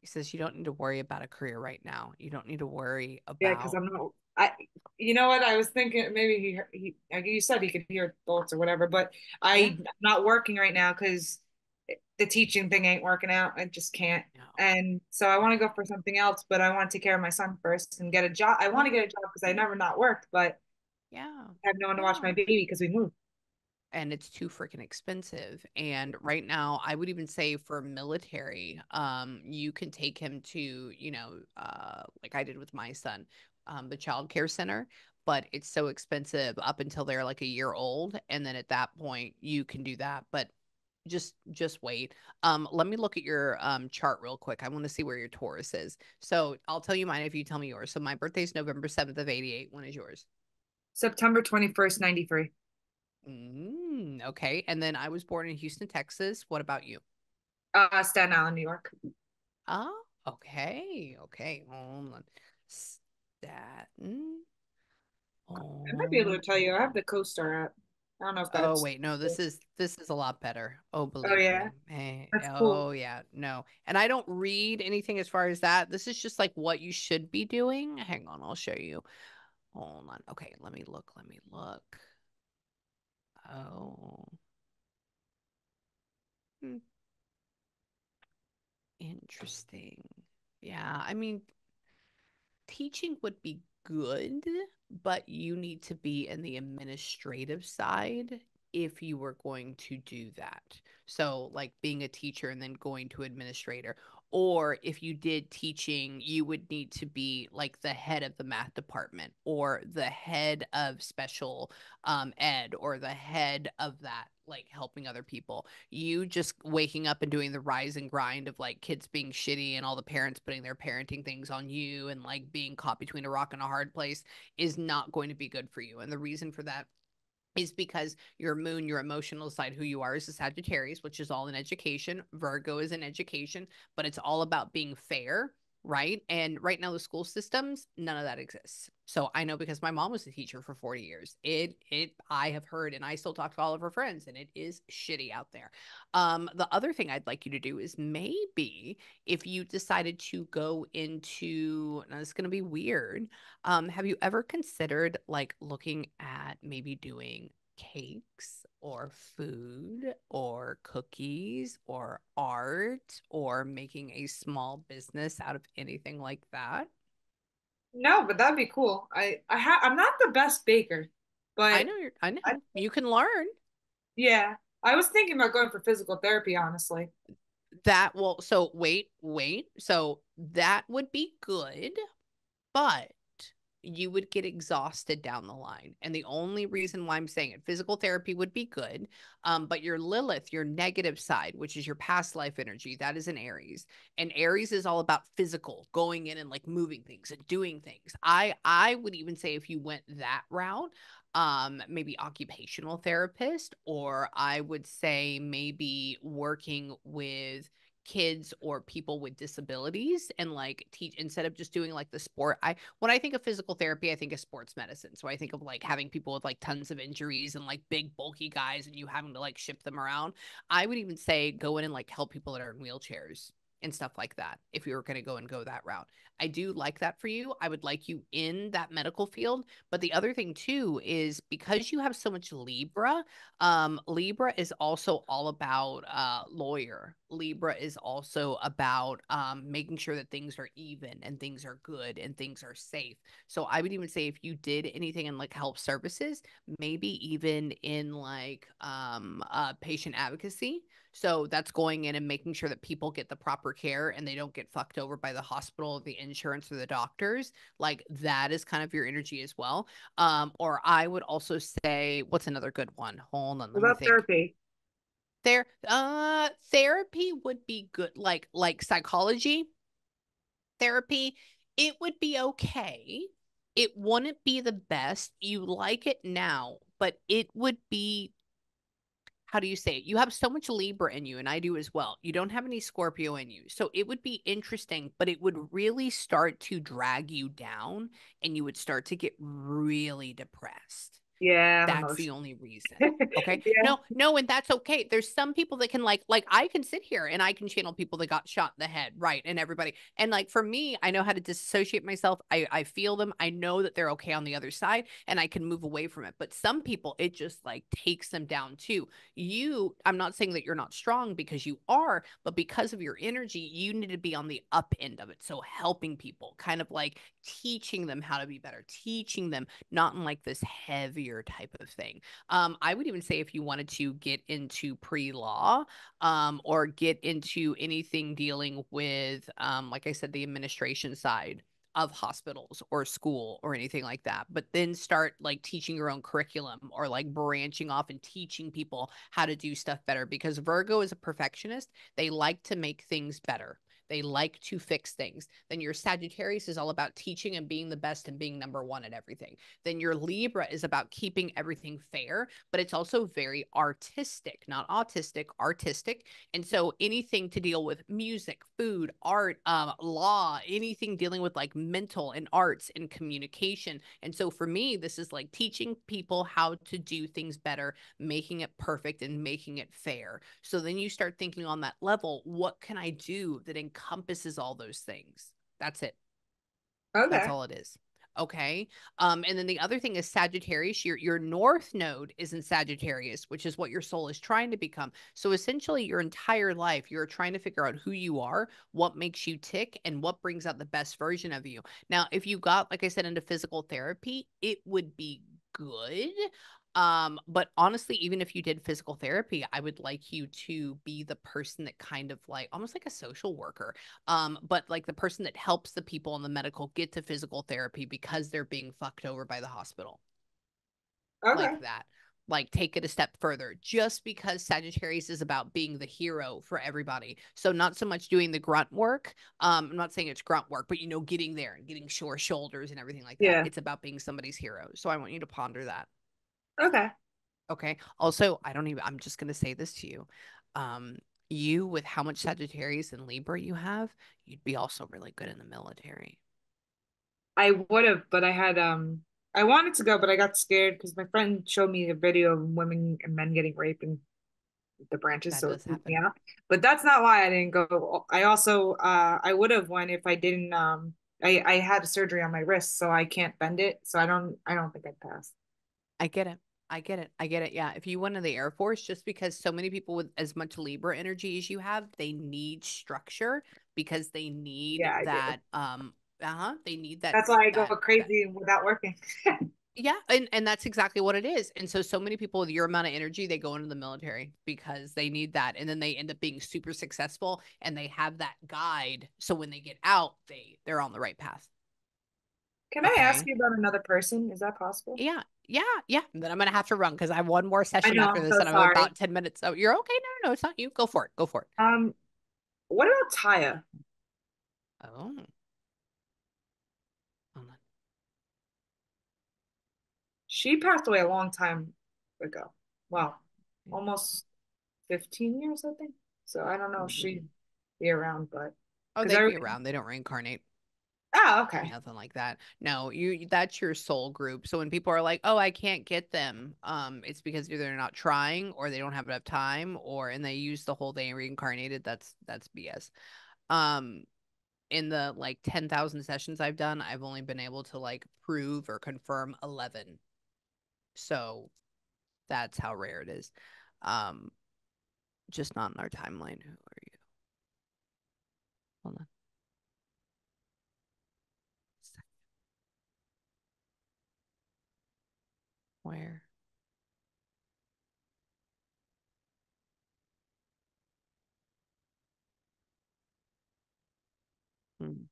He says you don't need to worry about a career right now. You don't need to worry about. Yeah, because I'm not. I. You know what? I was thinking maybe he he. Like you said he could hear thoughts or whatever, but yeah, I'm not working right now because the teaching thing ain't working out. I just can't. no. And so I want to go for something else, but I want to take care of my son first and get a job. I want to get a job because I never not worked, but yeah, I have no one to watch my baby because we moved. And it's too freaking expensive. And right now, I would even say for military, um, you can take him to, you know, uh, like I did with my son, um, the child care center, but it's so expensive up until they're like a year old. And then at that point, you can do that. But just just wait. Um, let me look at your um chart real quick. I want to see where your Taurus is. So I'll tell you mine if you tell me yours. So my birthday is November 7th of 88. When is yours? September 21st, 93. Mm, okay. And then I was born in Houston, Texas. What about you? Uh, Staten Island, New York. Oh, okay. Okay. Hold on. Staten. I might be able to tell you. I have the CoStar app. I don't know if that's. Oh wait, no, this is this is a lot better. Oh, Oh yeah, me. Hey, that's cool. oh yeah, no. And I don't read anything as far as that. This is just like what you should be doing. Hang on, I'll show you. Hold on. Okay, let me look. Let me look. Oh. Hmm, interesting. Yeah, I mean, teaching would be good, but you need to be in the administrative side if you were going to do that. So, like being a teacher and then going to administrator. Or if you did teaching, you would need to be like the head of the math department or the head of special um, ed or the head of that, like helping other people. You just waking up and doing the rise and grind of like kids being shitty and all the parents putting their parenting things on you and like being caught between a rock and a hard place is not going to be good for you. And the reason for that is because your moon, your emotional side, who you are is a Sagittarius, which is all in education. Virgo is in education, but it's all about being fair, right? And right now, the school systems, none of that exists. So I know because my mom was a teacher for 40 years. It, it, I have heard, and I still talk to all of her friends, and it is shitty out there. Um, the other thing I'd like you to do is maybe if you decided to go into, now it's going to be weird. Um, have you ever considered like looking at maybe doing cakes or food or cookies or art or making a small business out of anything like that? No, but that'd be cool. I I ha I'm not the best baker, but I know you're, I know I, you can learn yeah, I was thinking about going for physical therapy, honestly. that. will so wait, wait. So that would be good, but you would get exhausted down the line. And the only reason why I'm saying it, physical therapy would be good. Um, but your Lilith, your negative side, which is your past life energy, that is an Aries. And Aries is all about physical, going in and like moving things and doing things. I I would even say if you went that route, um, maybe occupational therapist, or I would say maybe working with kids or people with disabilities and like teach instead of just doing like the sport i when i think of physical therapy i think of sports medicine. So i think of like having people with like tons of injuries and like big bulky guys and you having to like ship them around. I would even say go in and like help people that are in wheelchairs and stuff like that if you were going to go and go that route. I do like that for you. I would like you in that medical field. But the other thing too is because you have so much libra um libra is also all about uh lawyer libra is also about um making sure that things are even and things are good and things are safe so i would even say if you did anything in like health services maybe even in like um uh patient advocacy so that's going in and making sure that people get the proper care and they don't get fucked over by the hospital, the insurance, or the doctors. Like that is kind of your energy as well. Um, or I would also say, what's another good one? Hold on, What about therapy? There, uh, therapy would be good. Like like psychology therapy, it would be okay. It wouldn't be the best. You like it now, but it would be how do you say it? You have so much Libra in you, and I do as well. You don't have any Scorpio in you. So it would be interesting, but it would really start to drag you down and you would start to get really depressed. Yeah, That's the only reason. Okay. Yeah. No, no, and that's okay. There's some people that can like like I can sit here and I can channel people that got shot in the head, right? And everybody. And like for me, I know how to disassociate myself. I I feel them. I know that they're okay on the other side and I can move away from it. But some people it just like takes them down too. You, I'm not saying that you're not strong because you are, but because of your energy, you need to be on the up end of it. So helping people, kind of like teaching them how to be better, teaching them not in like this heavier type of thing. Um, I would even say if you wanted to get into pre-law, um, or get into anything dealing with, um, like I said, the administration side of hospitals or school or anything like that, but then start like teaching your own curriculum or like branching off and teaching people how to do stuff better because Virgo is a perfectionist. They like to make things better. They like to fix things. Then your Sagittarius is all about teaching and being the best and being number one at everything. Then your Libra is about keeping everything fair, but it's also very artistic, not autistic, artistic. And so anything to deal with music, food, art, um, law, anything dealing with like mental and arts and communication. And so for me, this is like teaching people how to do things better, making it perfect and making it fair. So then you start thinking on that level, what can I do that encompasses all those things? That's it. Okay. That's all it is. Okay. Um, and then the other thing is Sagittarius. Your your north node is in Sagittarius, which is what your soul is trying to become. So essentially, your entire life, you're trying to figure out who you are, what makes you tick, and what brings out the best version of you. Now, if you got, like I said, into physical therapy, it would be good. Um, but honestly, even if you did physical therapy, I would like you to be the person that kind of like almost like a social worker. Um, but like the person that helps the people in the medical get to physical therapy because they're being fucked over by the hospital. Okay. Like that. Like take it a step further. Just because Sagittarius is about being the hero for everybody. So not so much doing the grunt work. Um, I'm not saying it's grunt work, but you know, getting there and getting sore shoulders and everything like that. Yeah. It's about being somebody's hero. So I want you to ponder that. Okay. Okay. Also, I don't even, I'm just going to say this to you. Um, you, with how much Sagittarius and Libra you have, you'd be also really good in the military. I would have, but I had um I wanted to go, but I got scared because my friend showed me a video of women and men getting raped in the branches, That so it does freaked me happen. out. But that's not why I didn't go. I also uh I would have went if I didn't um I I had surgery on my wrist, so I can't bend it, so I don't I don't think I'd pass. I get it. I get it. I get it. Yeah. If you went to the Air Force, just because so many people with as much Libra energy as you have, they need structure because they need Yeah, that um uh-huh. They need that That's why I go that that crazy without working. yeah, and and that's exactly what it is. And so so many people with your amount of energy, they go into the military because they need that and then they end up being super successful and they have that guide. So when they get out, they they're on the right path. Can I ask you about another person? Is that possible? Yeah. Yeah. Yeah. And then I'm gonna have to run because I have one more session know, after this so and I'm about 10 minutes. So you're okay. No, no, no, it's not you. Go for it. Go for it. Um, what about Taya? Oh. hold on. She passed away a long time ago. Wow, almost 15 years, I think. So I don't know if Mhm. she'd be around, but Oh, they'd be around. They don't reincarnate. Oh, okay. Nothing like that. No, you that's your soul group. So when people are like, "Oh, I can't get them," um, it's because either they're not trying or they don't have enough time or and they use the whole they reincarnated. That's that's BS. Um, in the like 10,000 sessions I've done, I've only been able to like prove or confirm 11. So that's how rare it is. Um, just not in our timeline. Who are you? Hold on. Where? Hmm.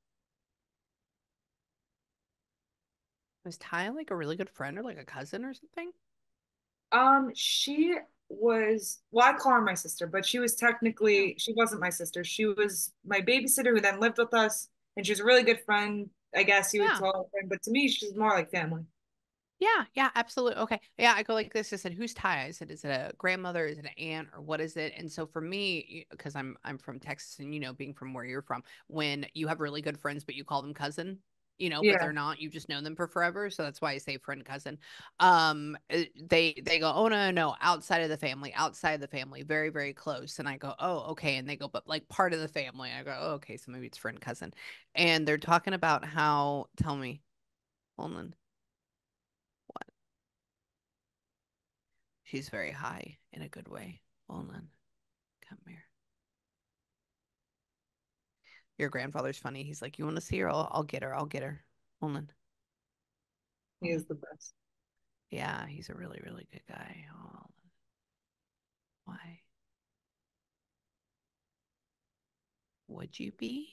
Was Ty like a really good friend or like a cousin or something? Um, she was, well, I call her my sister, but she was technically, she wasn't my sister. She was my babysitter who then lived with us, and she was a really good friend, I guess you would Yeah. call her, friend, but to me, she's more like family. Yeah, yeah, absolutely. Okay. Yeah, I go like this. I said, "Who's Ty?" I said, "Is it a grandmother? Is it an aunt, or what is it?" And so for me, because I'm I'm from Texas, and you know, being from where you're from, when you have really good friends, but you call them cousin, you know, but Yeah. they're not, you just know them for forever. So that's why I say friend cousin. Um, uh, they they go, "Oh no, no, no, outside of the family, outside of the family, very very close." And I go, "Oh, okay." And they go, "But like part of the family." I go, oh, "Okay, so maybe it's friend cousin." And they're talking about how. Tell me, hold on. She's very high in a good way. Hold on. Come here. Your grandfather's funny. He's like, You want to see her? I'll, I'll get her. I'll get her. Hold on. He is the best. Yeah, he's a really, really good guy. Oh, why would you be?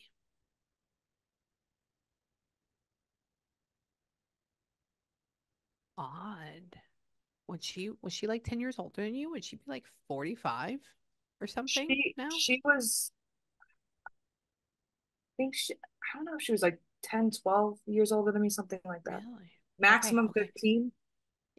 Odd. Would she was she like 10 years older than you? Would she be like 45 or something She now? she was I think she I don't know if she was like 10, 12 years older than me, something like that. Really? Okay, Maximum okay. 15.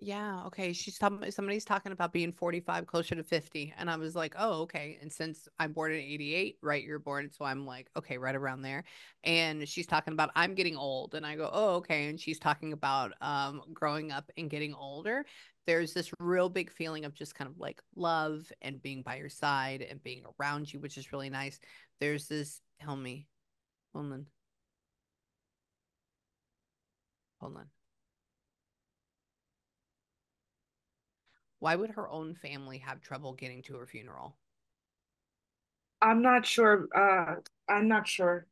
Yeah, okay. She's talking, somebody's talking about being 45, closer to 50. And I was like, oh, okay. And since I'm born in 88, right? You're born. So I'm like, okay, right around there. And she's talking about I'm getting old. And I go, oh, okay. And she's talking about um growing up and getting older. There's this real big feeling of just kind of like love and being by your side and being around you, which is really nice. There's this, help me, hold on, hold on. Why would her own family have trouble getting to her funeral? I'm not sure. Uh, I'm not sure.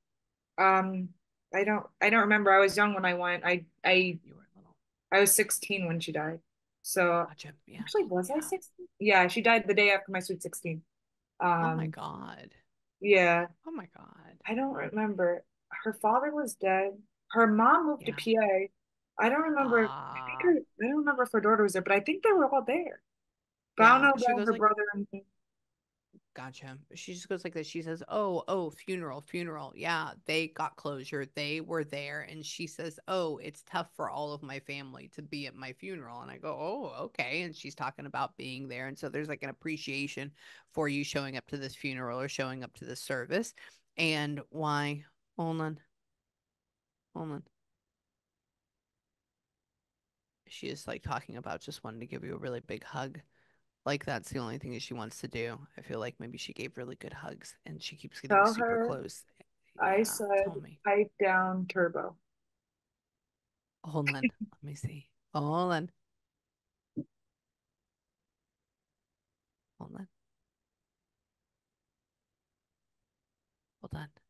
Um, I don't I don't remember. I was young when I went. I I You were little. I was 16 when she died. So Gotcha. Yeah. actually, was I 16? Yeah, she died the day after my sweet 16. Oh my Um, God. yeah, Oh my God. I don't remember. Her father was dead. Her mom moved to PA. I don't remember. I think Ah. her, I don't remember if her daughter was there, but I think they were all there. But I don't know about her like, brother and Gotcha. She just goes like this. She says, Oh, oh, funeral, funeral. Yeah, they got closure. They were there. And she says, Oh, it's tough for all of my family to be at my funeral. And I go, Oh, okay. And she's talking about being there. And so there's like an appreciation for you showing up to this funeral or showing up to this service. And why? Hold on. Hold on. She is like talking about just wanting to give you a really big hug. Like that's the only thing that she wants to do. I feel like maybe she gave really good hugs and she keeps getting tell super her close. I Yeah, said pipe down turbo. Hold on. Let me see. Hold on. Hold on. Hold on.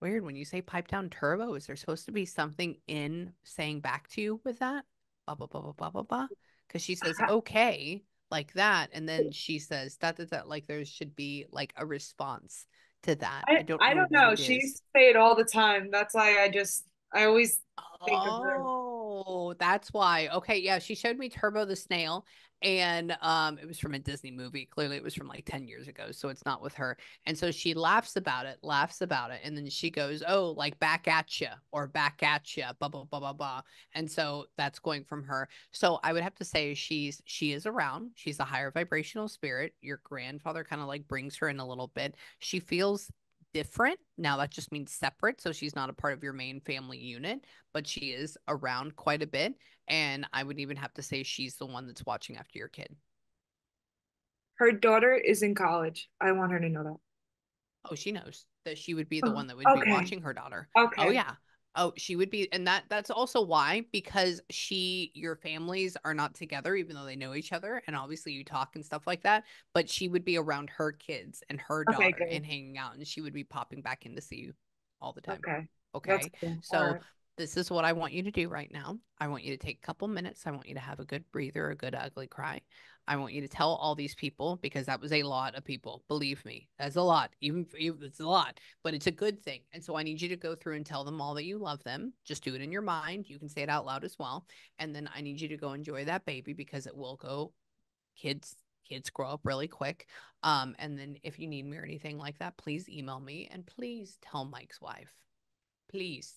Weird. When you say pipe down turbo, is there supposed to be something in saying back to you with that? Blah blah blah blah blah blah blah. Because she says okay like that, and then she says that that that like there should be like a response to that. I I don't I know don't know. She used to say it all the time. That's why I just I always think of her. Oh, that's why. Okay, yeah, she showed me Turbo the Snail and um it was from a Disney movie. Clearly it was from like 10 years ago, so it's not with her. And so she laughs about it, laughs about it, and then she goes, "Oh, like back at you or back at you, blah blah blah blah blah." And so that's going from her. So I would have to say she's she is around. She's a higher vibrational spirit. Your grandfather kind of like brings her in a little bit. She feels different. Now that just means separate, so she's not a part of your main family unit, but she is around quite a bit. And I would even have to say she's the one that's watching after your kid. Her daughter is in college. I want her to know that. Oh, she knows that she would be the Oh, one that would be watching her daughter. Oh yeah. Oh, she would be, and that that's also why because she your families are not together, even though they know each other, and obviously you talk and stuff like that. But she would be around her kids and her daughter and hanging out, and she would be popping back in to see you all the time. Okay. Okay. cool. So right. This is what I want you to do right now. I want you to take a couple minutes. I want you to have a good breather, a good ugly cry. I want you to tell all these people because that was a lot of people. Believe me, that's a lot. Even it's a lot, but it's a good thing. And so I need you to go through and tell them all that you love them. Just do it in your mind. You can say it out loud as well. And then I need you to go enjoy that baby because it will go. Kids kids grow up really quick. Um, and then if you need me or anything like that, please email me and please tell Mike's wife. Please.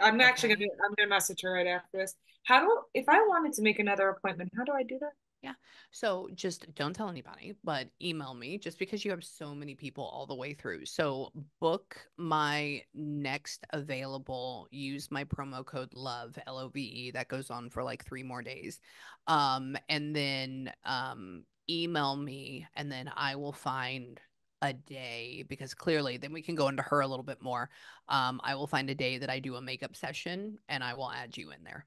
I'm actually gonna I'm gonna message her right after this. How do if I wanted to make another appointment, how do I do that? Yeah. So just don't tell anybody, but email me just because you have so many people all the way through. So book my next available, use my promo code LOVE, L O V E. That goes on for like three more days. Um, and then um email me and then I will find a day because clearly then we can go into her a little bit more. Um, I will find a day that I do a makeup session and I will add you in there.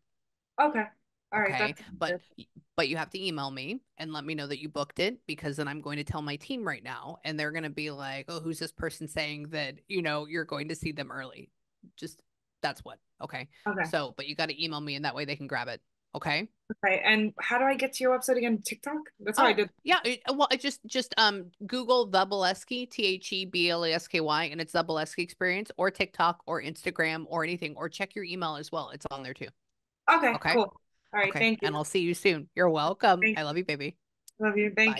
Okay. All right, Okay. But but you have to email me and let me know that you booked it because then I'm going to tell my team right now and they're going to be like, "Oh, who's this person saying that, you know, you're going to see them early?" Just that's what. Okay. Okay. So, but you got to email me and that way they can grab it. Okay? Okay. And how do I get to your website again? TikTok? That's how I Oh, did. yeah. It, well, I just just um Google the Balesky, T H E B L E S K Y, and it's the Balesky experience, or TikTok, or Instagram, or anything, or check your email as well. It's on there too. Okay, Okay. cool. All right, Okay. thank you. And. I'll see you soon. You're welcome. I love you, baby. Love you. Thank Bye. you.